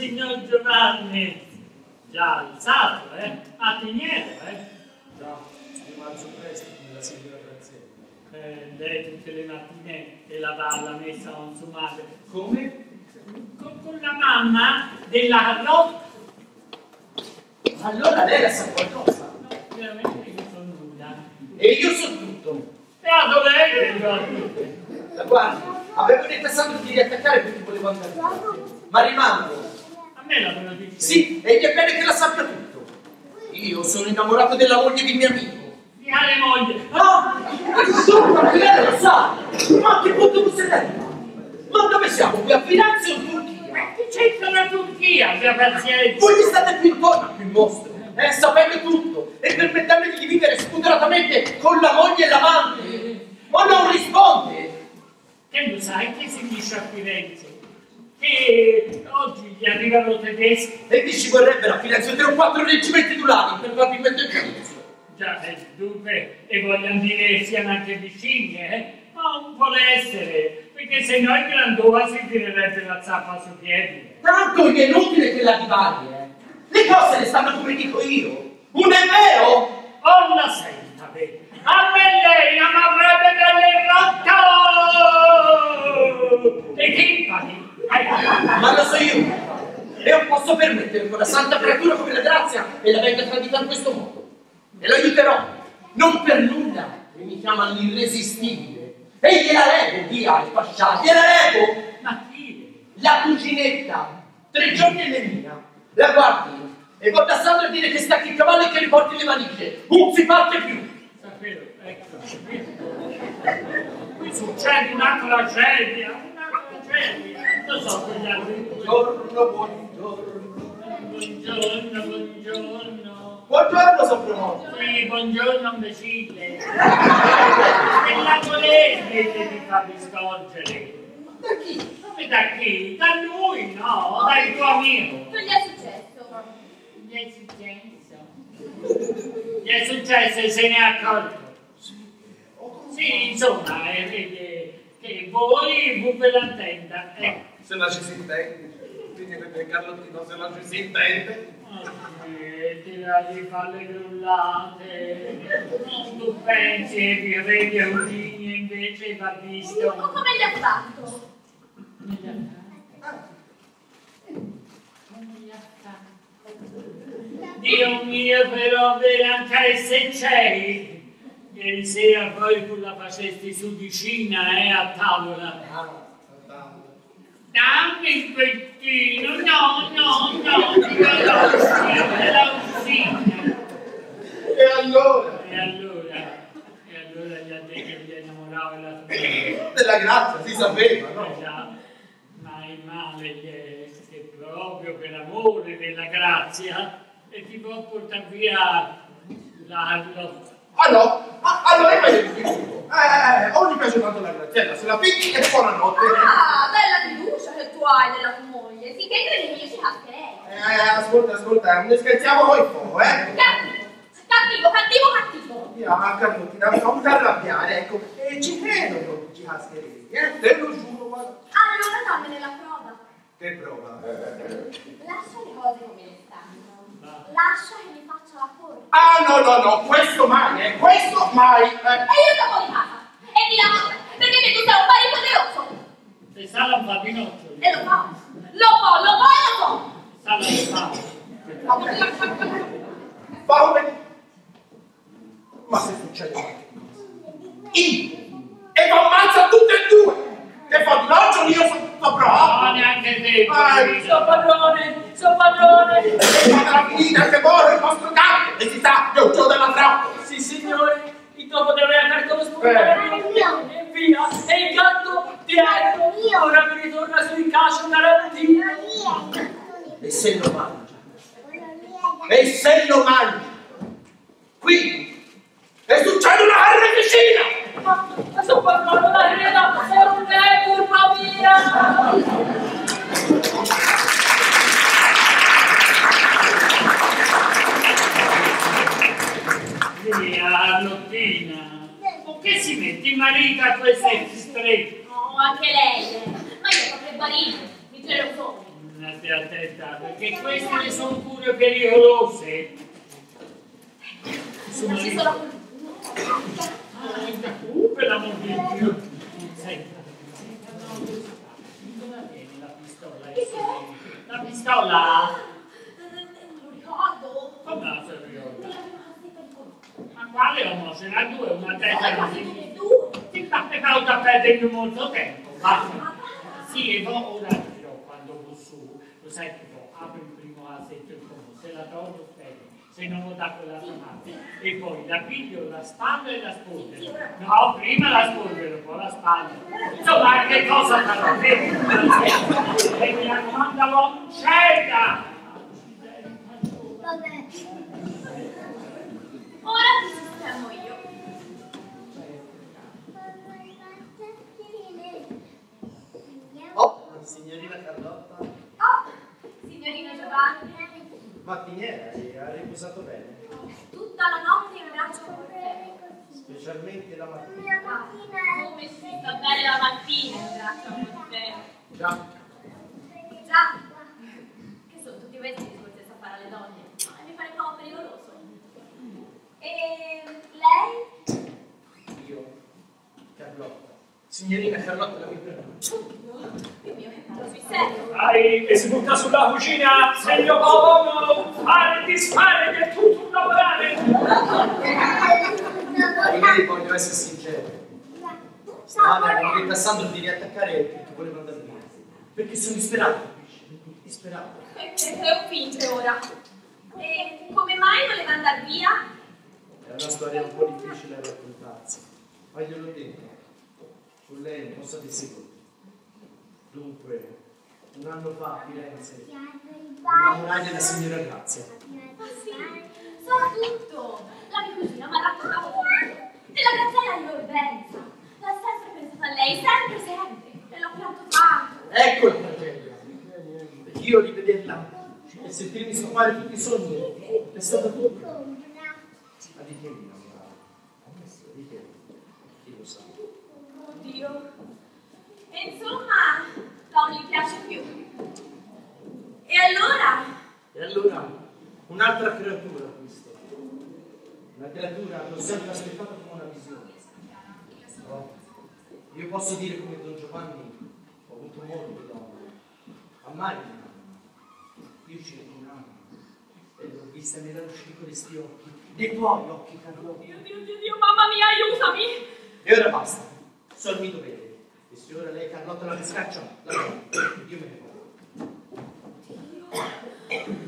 signor Giovanni, già alzato, eh, mattiniero, eh, Già, mi alzo presto nella signora Graziella. eh, lei tutte le mattine e la va alla messa consumata, Come? con, con la mamma della Carlotta, Allora lei la sa qualcosa. no, veramente io sono nulla, E io so tutto. beato lei che. La guardi, avevo pensato di riattaccare perché volevo andare. Ma rimango. A me l'avevano detto, Sì, ed è bene che la sappia tutto. Io sono innamorato della moglie di mio amico. mia moglie, Ah, ma insomma, lei lo sa. Ma a che punto tu sei arrivato? Ma dove siamo? Qui a Firenze o in Turchia? ma che c'entra la Turchia, abbia pazienza, Voi gli state più intorno, più mostro. eh, sapete tutto e permettetemi di vivere spudoratamente con la moglie e l'amante. Ma non risponde. Che lo sai che si dice a Firenze? Che oggi gli arrivano tedeschi. E qui ci vorrebbero a Firenze tre o quattro reggimenti d'ulani per farvi mettere giudizio. Già, eh, dunque, e vogliono dire siano anche vicini, eh? Ma non può essere, perché se no il Grandova si tirerebbe la zappa sui piedi. Tanto è inutile che la divari, eh. Le cose le stanno come dico io. Un è vero? Oh, la senta, vedi? A me lei non avrebbe delle rotte! E timpani! Ma lo so io. E non posso permettere che una santa creatura come la grazia me la venga tradita in questo modo. E lo aiuterò. Non per nulla che mi chiama l'irresistibile. E gliela levo, via, il pascià, gliela levo. Ma chi? La cuginetta, tre giorni e le mia. La guardi e guarda a Sandra a dire che stacchi il cavallo e che riporti le valigie. Non si parte più. Sapevo, ecco. Qui succede una tragedia, Buongiorno, buongiorno. Buongiorno, buongiorno. Buongiorno, Sopramondo. Sì, buongiorno imbecille. È la colleghe che mi fa discorgere. Da chi? Come da chi? Da lui, no? Dal tuo amico. Che gli è successo? Gli è successo? Gli è successo e se ne è accorto. Sì, insomma, è, è- che voi vi per la tenda. Ecco. Se la ci si intende. Quindi perché Carlottino se la ci si intende. Tira di falle grullate, non tu pensi che vi vedi Eugenio invece va visto. Ma come gli ha fatto? Dio mio, però anche se c'eri. Ieri sera poi tu la facesti su vicina, eh, a tavola. Dammi il pettino, no, no, no, della uscina, della uscina. E allora? E allora, e allora gli ha detto che gli innamorava la tua Della grazia, si sapeva, no? già, ma il male è che proprio per amore della grazia e ti può portare via la, la Ah no? Ah, allora è meglio di tutto. Eh, eh, o gli piace tanto la graziella, se la picchi e buonanotte. Ah, bella fiducia che tu hai nella tua moglie. Finché credi che io ci cascherei. Eh, ascolta, ascolta, ne scherziamo noi un po', eh? Cattivo, cattivo, cattivo, cattivo. Carlottina, non ti arrabbiare, ecco. E ci credo che non ci cascheresti, eh? Te lo giuro, guarda. Allora dammene la prova. Che prova? Lascia le cose come le stanno. Lascia che mi faccia la forma. Ah, no, no, no, questo mai, eh? Questo mai, eh? E io sto fuori casa. E mi lascio. Perché tu sei un marito poderoso. se sale un papinocchio, E lo fa. Lo fa, lo fa e lo fa. un papino. Fa come... Ma se succede qualche cosa? Io! E mi ammazza tutte e due! Che fa di lancio io sono tutto No, bravo! neanche te, Eh, Suo padrone, suo padrone. E quando la finita che vuole il vostro capo! E si sa un gioco della trappola! Sì, signore, il topo deve aver aperto lo spuntare e via. E il gatto dietro. Ora mi ritorna sul calcio garantito. E se lo mangia? E se lo mangia? Qui! E succede una carneficina! Ma, pericolose. Non ci sono... Uh, per l'amor di Dio. Senta, dove viene la pistola? Che? La pistola? Non lo ricordo. Come la voi. Ma quale uomo? Ce n'ha due, una testa e due. Ti fa peccato a perdere molto tempo, basta. Sì, e ora dirò quando vo su, lo sai che apro il primo asetto e se la spero, se non ho dato la parte. E poi la piglio, la spalla e la spolvero. No, prima la spolvero, poi la spalla. Insomma, che cosa farò? E mi raccomando, l'oncella! Vabbè. Ora ti sistemo io. Oh, signorina Carlotta. Oh, signorina Giovanni mattiniera e ha riposato bene, tutta la notte in braccio con te. specialmente la mattina. Come si sta bene la mattina in braccio con te. Già, Già, che sono tutti questi discorsi da fare alle donne, ma mi pare un po' pericoloso. E lei? io, Carlotta. Signorina Carlotta, la che. Hai e si butta sulla cucina, segno Paolo, fare disfare che è tutto un lavorare. Io voglio essere sincero. Stamattina quando ho detto a Sandro di riattaccare che volevo andare via. Perché sono disperato, capisci? Disperato. E è un finge ora. E come mai voleva andare via? È una storia un po' difficile da raccontarsi. Ma gliel'ho detto. Con lei un po' stati secoli. Dunque, un anno fa a Firenze, innamorai della signora Grazia. Ma sì, so tutto. La mia cugina mi ha raccontato tutto. E la Graziella è Orbenza. L'ha sempre pensata a lei, sempre, sempre. E l'ho pianto tanto. Ecco il tragedia. Io rivederla e sentirmi scompare tutti i sogni è stato tutto. Ma di che mi innamoravo? Di che? Chi lo sa? Oddio. E insomma, non gli piace più. E allora? E allora, un'altra creatura ho visto. Una creatura che ho sempre aspettato come una visione. No? Io posso dire come Don Giovanni, ho avuto molte donne, ma mai una. Io ci vedo un'anima e l'ho vista mi erano usciti questi occhi, dei tuoi occhi, Carlotta. Dio, Dio, Dio, Dio, mamma mia, aiutami! E ora basta, sono il mio dovere. E se ora lei Carlotta la riscaccia, la. Io me ne vado.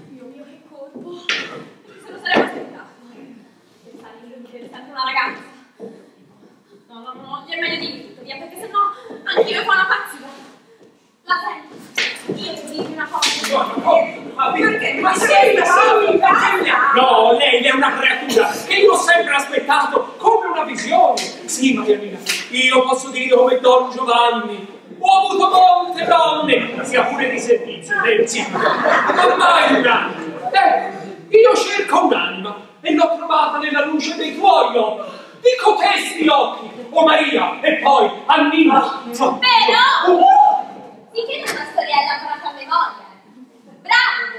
Dio mio, che colpo! Se lo sarebbe aspettato. Pensare che lui sia sempre una ragazza. No, no, no, gli è meglio di tutto, via, perché sennò anch'io fa una pazzia. La sento. Io devo dirvi una cosa. Perché? Ma sei No, lei è una creatura che io ho sempre aspettato come una visione. Sì, Marianina, io posso dire come Don Giovanni. Ho avuto molte donne, sia pure di servizio, lei sì, ma mai un'anima. Eh, io cerco un'anima e l'ho trovata nella luce dei tuoi occhi, di cotesti occhi. Oh Maria, e poi Annina. Beh, no! Si chiede una storiella ancora a memoria. Bravo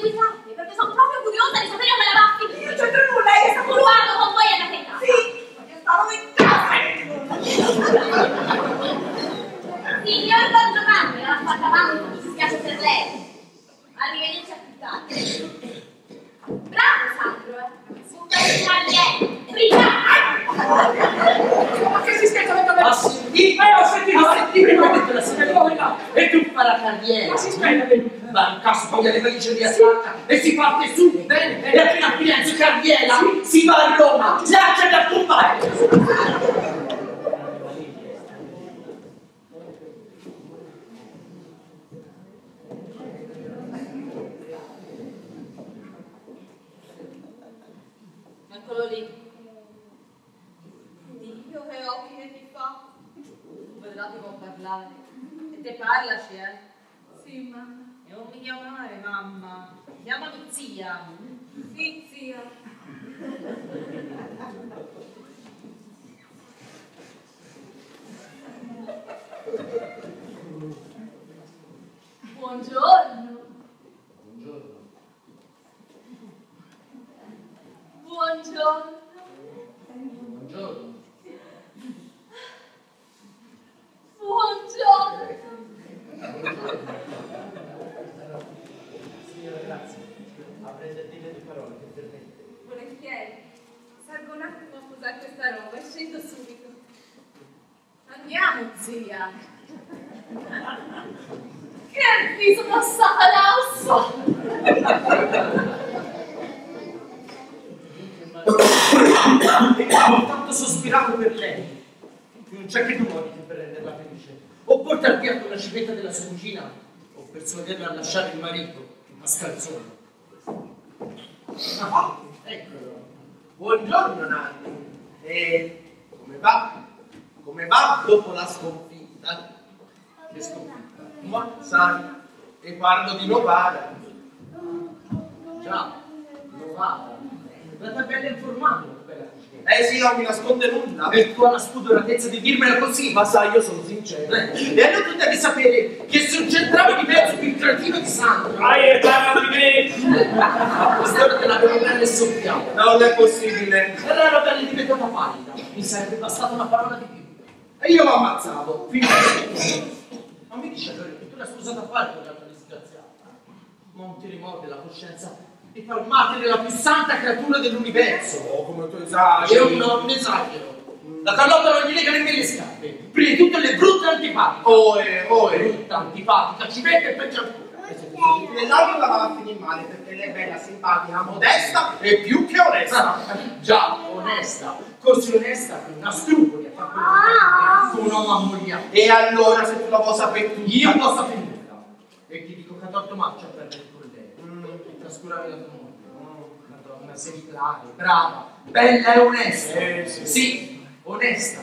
voi! Seguitate, perché sono proprio curiosa di sapere come la va a finire. Io c'entro nulla, è stato Guardo con voi alla casa. Sì, io stavo in casa. Signor Don Giovanni, l'ha fatta avanti, mi dispiace per lei. Arrivederci a più tardi. Bravo Sandro, eh. Ma che dentro me? Ma sì, Eh, ho sentito, ho sentito, prima ho detto la Dove e tu fa la carriera. Ma si bene. Ma in caso poi alle valigie di attacca e si parte su, bene, e appena Firenze carriera, si va a Roma, lascia da tuffare. Eccolo lì. Dio, che occhi che ti fa. Vedrà ti può parlare. E te parlaci, eh? Sì, mamma. E non mi chiamare mamma. Chiamami zia. Sì, zia. Buongiorno. Buongiorno. Buongiorno. Buongiorno. Signora, grazie. Dire due parole che permette. Volentieri. Salgo un attimo a posare questa roba e scendo subito. Andiamo, zia. Che viso da Ho tanto sospirato per lei. Non c'è che due modi per renderla felice. O portar via con la civetta della sua cugina, o persuaderla a lasciare il marito a scalzone. Ah, eccolo. Buongiorno Nanni. E come va? Come va dopo la sconfitta? Che sconfitta? Ma sai, e parlo di Novara. Già, Novara. La tabella quella cucina. Eh sì, non mi nasconde nulla. E tu hai la spudoratezza di dirmela così. Ma sai, io sono sincero. Eh, E allora tu devi sapere che sul centrale di pezzo più creativo di Sandro. Vai e parla di me! Quest'ora te l'avevo bene soffiato. Non è possibile. E la roba è diventata pallida. Mi sarebbe bastata una parola di più. E io mi ammazzavo. Fino a Ma mi dice allora che tu l'hai sposata a fare quella tua disgraziata? Ma non ti rimorde la coscienza di far male la più santa creatura dell'universo. Oh, come tu Io esageri. non esagero. La Carlotta non gli lega nemmeno le scarpe. Prima di tutto le brutte antipatiche. Oe, oe. Brutta antipatica, ci vede e peggio ancora. Nell'altro la va a finire male perché lei è bella, simpatica, modesta e più che onesta. Ah, Già, onesta. Così onesta che una scrupoli a far quello che tu non ammoniato. E allora se tu la vuoi sapere tu Io non posso finirla. E ti dico che ha torto marcia per il Trascurare la tua moglie. Una esemplare, brava, bella e onesta. Eh, sì. Sì, onesta.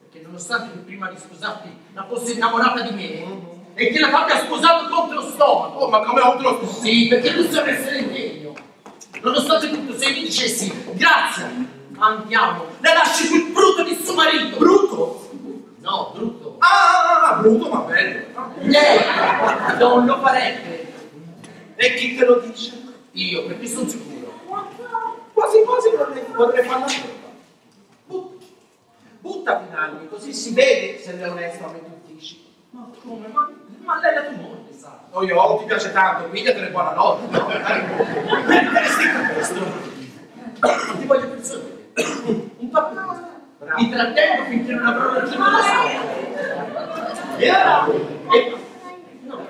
Perché nonostante che prima di sposarti la fossi innamorata di me e che la abbia sposato contro stomaco. Oh, ma come ho lo Sì, perché tu sei un essere indegno. Nonostante tutto, se io mi dicessi grazie, andiamo, la lasci quel brutto di suo marito. Brutto? No, brutto. Ah, brutto ma bello. Lei non lo farebbe. E chi te lo dice? Io, perché sono sicuro. Quasi quasi vorrei, vorrei farla tutta. Butta. Butta finalmente, così si vede se lei è onesta come tu dici. Ma come? Ma, ma lei è la tua moglie, sa? Oh, io ti piace tanto, pigliatene buonanotte. No, Perché per questo? Ti voglio persuadere. Un po' Mi trattengo finché non avrò raggiunto la storia. E allora? E, no,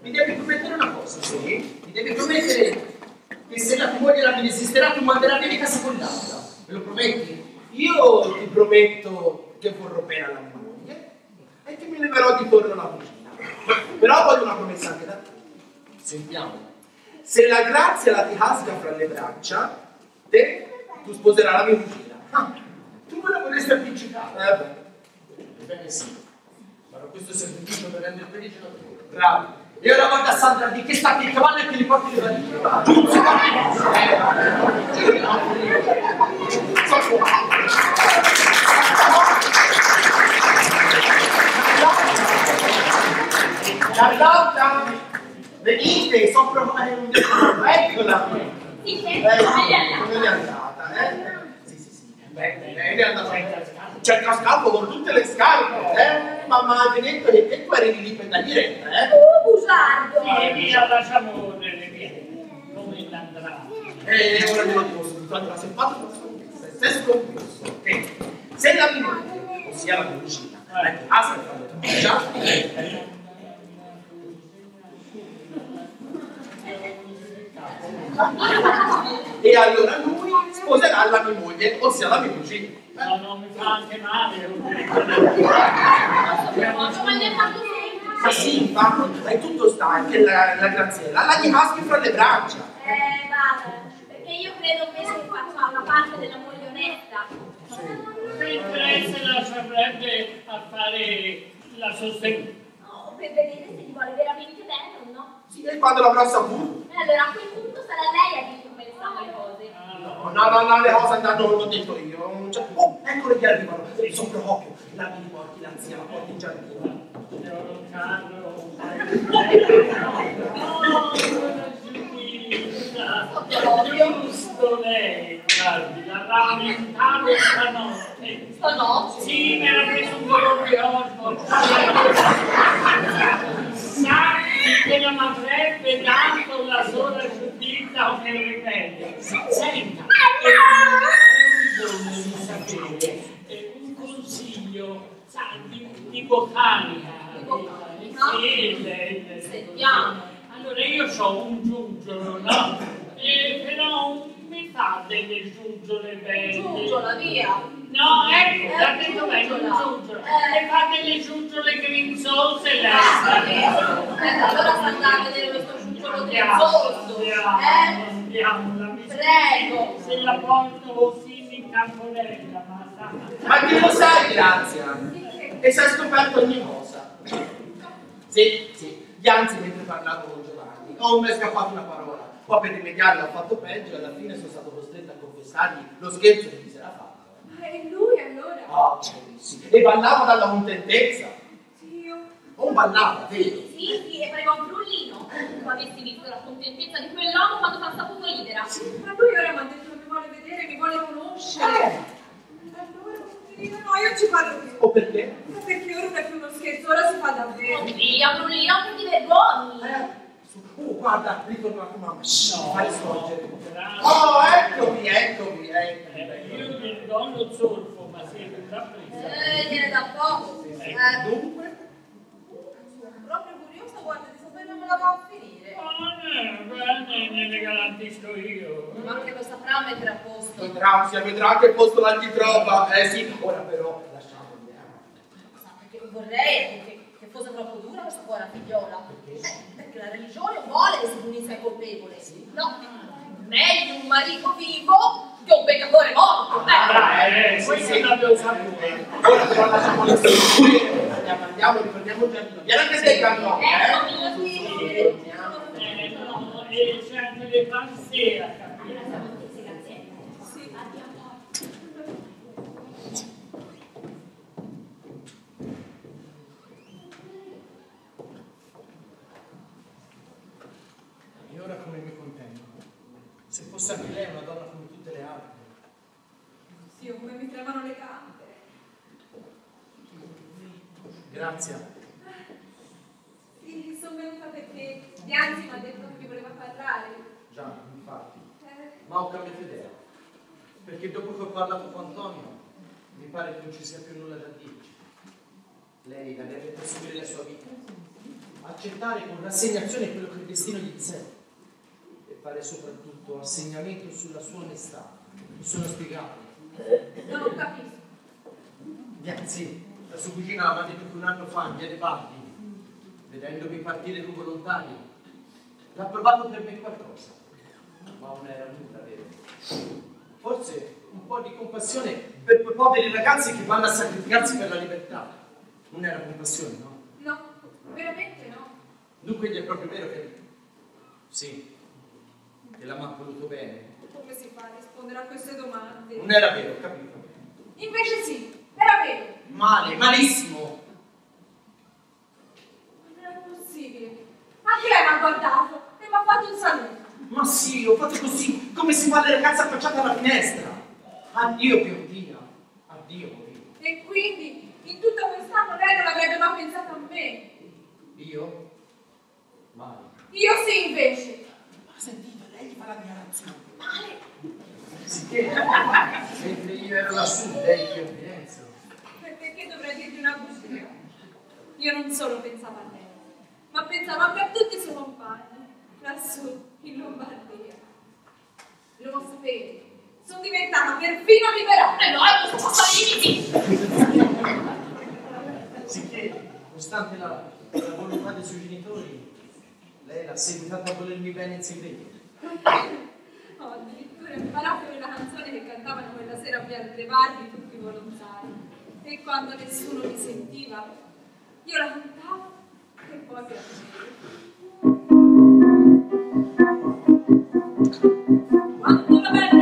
mi devi promettere una cosa. Sì? Mi devi promettere che se la tua moglie la resisterà tu manderai via casa con l'altra. Me lo prometti? Io ti prometto che vorrò bene alla mia moglie e che mi leverò di torno la cucina. Però voglio una promessa anche da te. Sentiamo. Se la grazia la ti casca fra le braccia, te, tu sposerai la mia cugina. Ah, tu me la vorresti appiccicare? Eh beh, Ebbene sì. Farò questo sacrificio per rendere felice la tua. bravo. E ora guarda Sandra, di che stacchi il cavallo e che li porti le valigie. Non si Carlotta, venite, so provare un Eccola qui. Sì, sì, Eh, è andata, eh? Sì, sì, sì. Beh, bene, è andata cascalco con tutte le scarpe, eh? Mamma, ti detto che tu eri lì per diretta, eh? Uh, bugiardo! E via, lasciamo le vie. Come andrà? E ora glielo dico subito, allora se fate una scommessa, se è scommesso che se la minore, ossia la cucina, la casa e fa già, e allora lui sposerà la mia moglie, ossia la mia cugina. No, no, mi fa anche male. Posso mangiare tanto Ma sì, infatti, è tutto sta, anche la, la Graziella, la gli caschi fra le braccia. Eh, vada, perché io credo che faccia una parte della moglie onesta. Mentre se la saprebbe a fare la sostenuta. No, per vedere se gli vuole veramente bene o no. Sì, e quando l'avrà saputo? E allora a quel punto sarà lei a dire come le stanno le cose. No, no, no, no, le cose andranno come ho detto io. Cioè, oh, eccole che arrivano. Sopra occhio, la mi porti la zia, la porti in giardino. Signor Carlo. Giusto lei, guardi, la lamentavo stanotte. Stanotte? Sì, mi era preso un dolore orto. Sappi che non avrebbe dato la sola giudizia come rimedio. Senta, eh, bisogno di sapere eh, un consiglio, sa, di, di lei- Sentiamo. Allora io ho un giuggiolo, no? Eh, però mi fa delle giuggiole belle. Giugiola, via. No, ecco, bene, un giuggiola. giuggiolo. Eh. E fa delle giuggiole grinzose Ah, lei. eh, allora sta andando a vedere questo giuggiolo grinzoso. andiamo, Eh? andiamo, Prego. Se la porto ma che lo sai, Grazia? E sei scoperto ogni cosa. Sì, sì. Dianzi mentre parlavo con Giovanni. Oh, mi è scappata una parola. Poi per rimediare l'ho fatto peggio e alla fine sono stato costretto a confessargli lo scherzo che mi si era fatto. Ma è lui allora? Oh, sì. E ballava dalla contentezza. Dio. Oh, ballava, vero? Sì, sì, e pareva un frullino. Tu avessi visto la contentezza di quell'uomo quando ha saputo libera. Ma lui ora mi ha detto vuole vedere, mi vuole conoscere. Eh. Allora, poverino, no, io ci parlo più. O perché? Ma perché ora non è più uno scherzo, ora si fa davvero. Oh, via, frullino, non ti vergogni. Eh. Oh, guarda, ritorna la tua mamma. Shh, No, fai scorgere. grazie. Oh, eccomi, eccomi, eccomi. Eh, io mi do lo zolfo, ma siete già presi. Eh, viene da poco. Eh, Dunque? sono proprio curiosa, guarda, di sapere come la va a finire. No, bene, ne le garantisco io. Ma anche questa trama è a posto. Si vedrà che posto la ti trova. Eh sì, ora però lasciamo andiamo. Sa, perché vorrei che, che fosse troppo dura questa povera figliola. Perché? Eh, perché la religione vuole che si punisca il colpevole. No, meglio un marito vivo che un peccatore morto. Eh. Eh, sì, Questo sì, l'abbiamo saputo. Ora però lasciamo le storie. Andiamo, andiamo, ritorniamo il giardino. Vieni anche te, Carlo. Ecco, mio Sì, figlio. Torniamo. Eh, no, e c'è anche le panze a capire. Sì. E ora come mi contengo? Se fosse anche lei una donna come tutte le altre. Sì, come mi tremano le gambe. Grazie. Sì, sono venuta perché Bianchi mi ha detto che voleva parlare. Già, infatti. Eh, Ma ho cambiato idea. Perché dopo che ho parlato con Antonio, mi pare che non ci sia più nulla da dirci. Lei la deve proseguire la sua vita, accettare con rassegnazione quello che il destino gli insegna e fare soprattutto assegnamento sulla sua onestà. Mi sono spiegato. non capisco. Anzi, la sua cugina ha detto che un anno fa in via dei Baldi, vedendomi partire con volontari, l'ha provato per me qualcosa, ma non era nulla vero. Forse un po' di compassione per quei poveri ragazzi che vanno a sacrificarsi per la libertà. Non era compassione, no? No, veramente no. Dunque gli è proprio vero che... Sì, che la mi ha voluto bene. Come si fa a rispondere a queste domande? Non era vero, ho capito. Invece sì, era vero. Male, malissimo. Non era possibile. Anche lei mi ha guardato e mi ha fatto un saluto. Ma sì, ho fatto così, come si fa alle ragazze affacciate alla finestra. Addio Piontina, addio Morino. E quindi, in tutto quest'anno lei non avrebbe mai pensato a me. Io? Mai. Io sì, invece. Ma sentite, lei gli fa la dichiarazione. Male. Sicché, mentre io ero lassù, lei che obbedienza. Perché dovrei dirgli una bugia? Io non solo pensavo a lei, ma pensavo anche a tutti i suoi compagni, lassù, in Lombardia. Lo vuoi sapere? Sono diventata perfino liberale. Eh no, è questo passa limiti. Sicché, nonostante la, la volontà dei suoi genitori, lei l'ha seguitata a volermi bene in segreto. Ho addirittura imparato quella canzone che cantavano quella sera a Via delle Bardi tutti i volontari. E quando nessuno mi sentiva, io la cantavo e poi piangevo. Quando la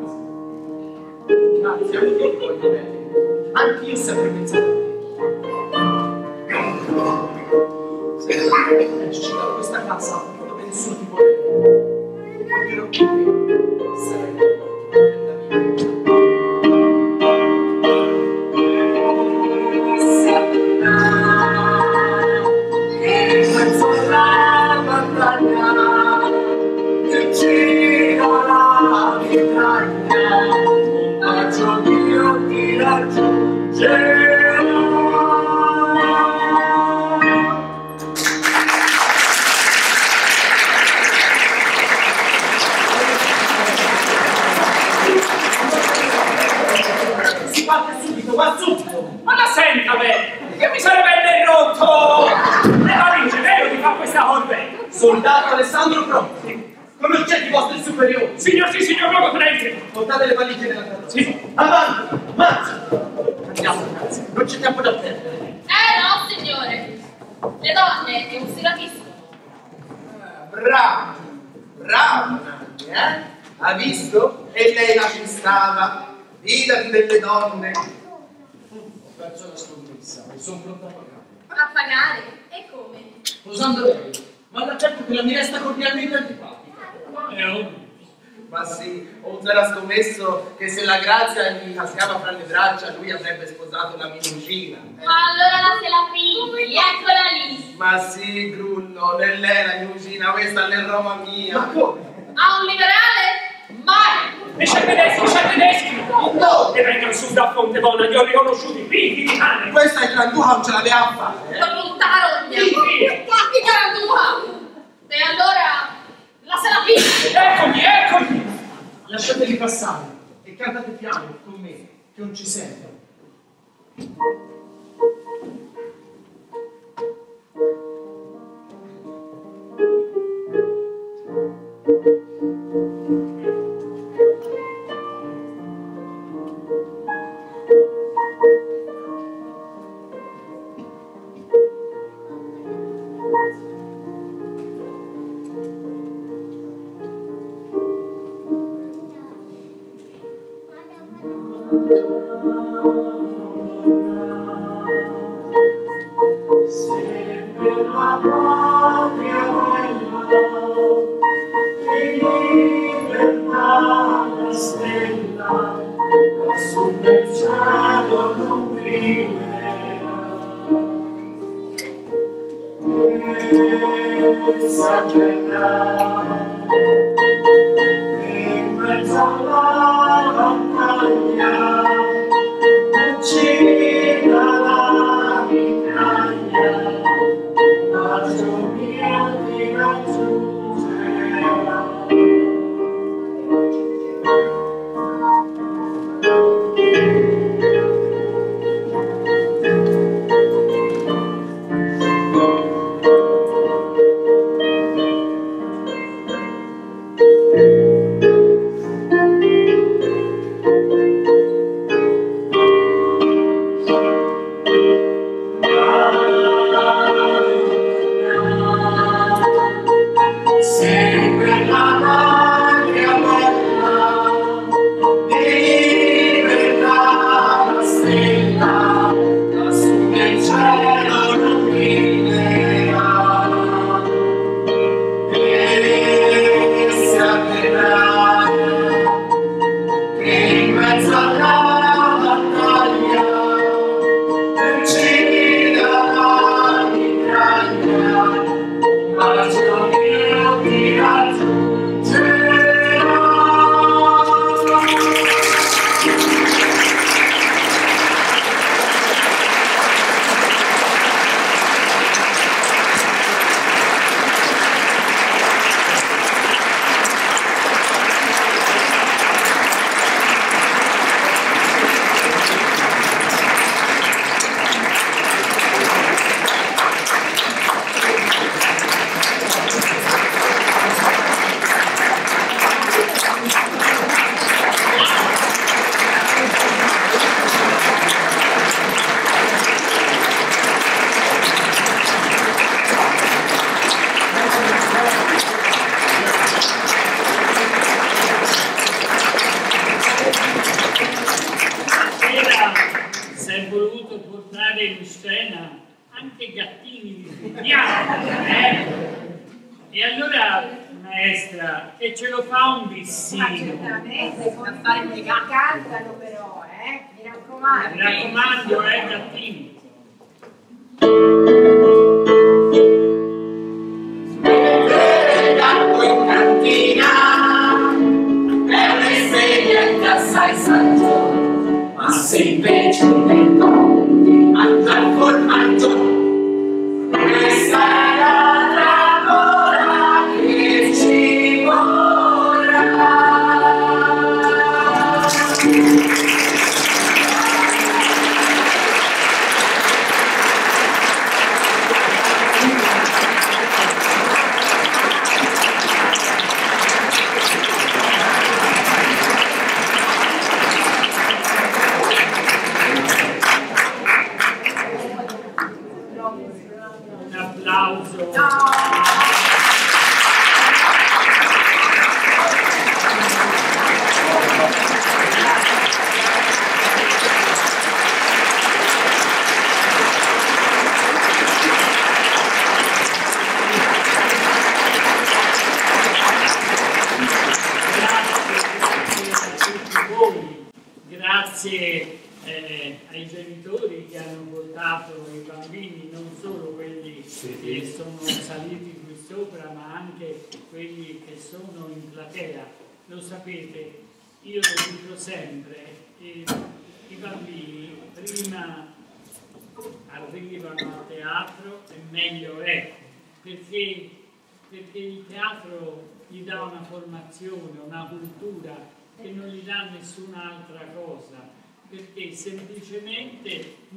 Grazie. Grazie a tutti voi, belli. Anch'io ho sempre pensato a te. Se esci da questa casa dove nessuno ti vuole bene, E come? Usando lei, ma la certo che la mi resta cordialmente antipatica. Eh, oh. Ma sì, Onza era scommesso che se la grazia gli cascava fra le braccia lui avrebbe sposato la minucina. Ma allora la se la pigli, eccola lì. Ma sì, Grullo, non è lei la minucina, questa è Roma mia. Ma come? A un liberale? Mai! E c'è tedeschi, c'è tedeschi! No! E vengano su da Fontevona, li ho riconosciuti, figli di cane! Questa è Granduca, non ce l'aveva a fare. eh. Per tutta la rogna! Che carantua! E allora la se la pigli! Eccomi, eccomi! Lasciateli passare e cantate piano con me, che non ci sentono.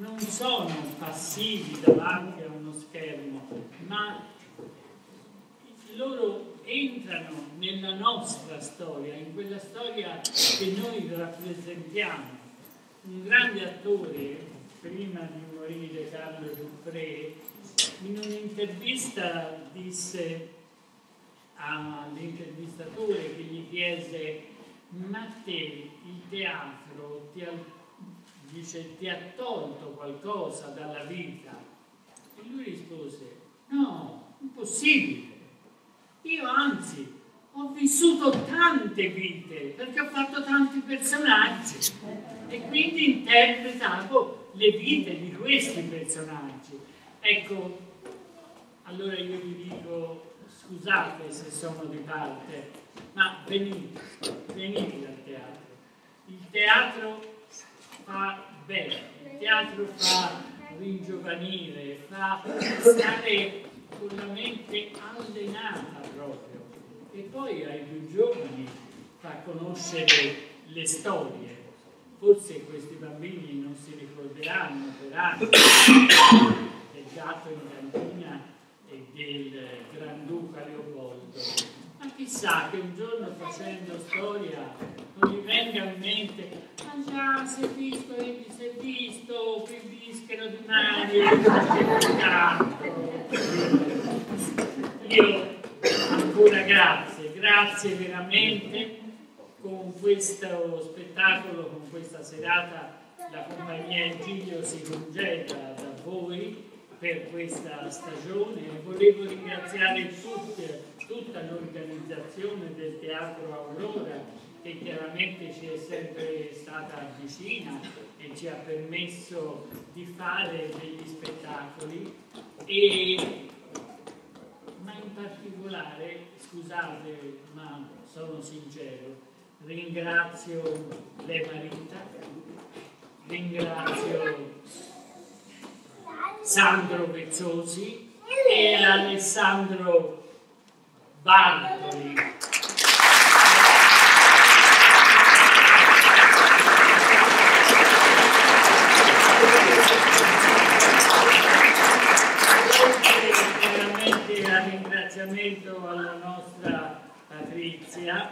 Non sono passivi davanti a uno schermo, ma loro entrano nella nostra storia, in quella storia che noi rappresentiamo. Un grande attore, prima di morire Carlo Giuffre, in un'intervista disse all'intervistatore che gli chiese ma te il teatro ti ha, dice, ti ha tolto qualcosa dalla vita? E lui rispose no, impossibile. Io anzi ho vissuto tante vite perché ho fatto tanti personaggi e quindi interpretavo le vite di questi personaggi. Ecco, allora io vi dico scusate se sono di parte, ma venite, venite dal teatro. Il teatro fa bene, il teatro fa ringiovanire, fa stare con la mente allenata proprio e poi ai più giovani fa conoscere le storie. Forse questi bambini non si ricorderanno per anni del gatto in cantina e del Granduca Leopoldo. Chissà che un giorno facendo storia non gli venga in mente ma già si è visto, e si è visto, che bischero di tanto. Io ancora grazie, grazie veramente con questo spettacolo, con questa serata la compagnia Giglio si congeda da voi per questa stagione e volevo ringraziare tutte, tutta l'organizzazione del Teatro Aurora che chiaramente ci è sempre stata vicina e ci ha permesso di fare degli spettacoli. E ma in particolare, scusate ma sono sincero, ringrazio le Marita, ringrazio Sandro Vezzosi e l'Alessandro Bartoli. Veramente a ringraziamento alla nostra Patrizia.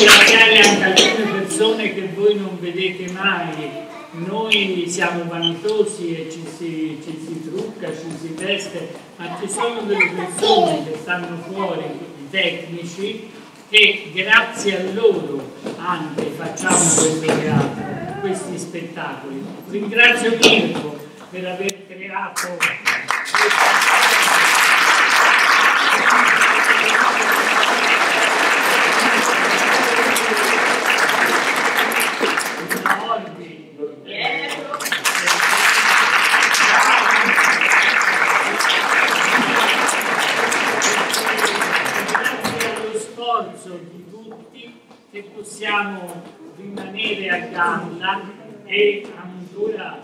ringraziare anche alcune persone che voi non vedete mai. Noi siamo vanitosi e ci si, ci si trucca, ci si veste, ma ci sono delle persone che stanno fuori, i tecnici, che grazie a loro anche facciamo questo teatro, questi spettacoli. Ringrazio Mirko per aver creato questa 80 e a misura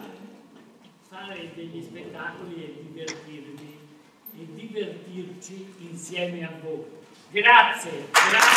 fare degli spettacoli e divertirvi e divertirci insieme a voi. Grazie, grazie.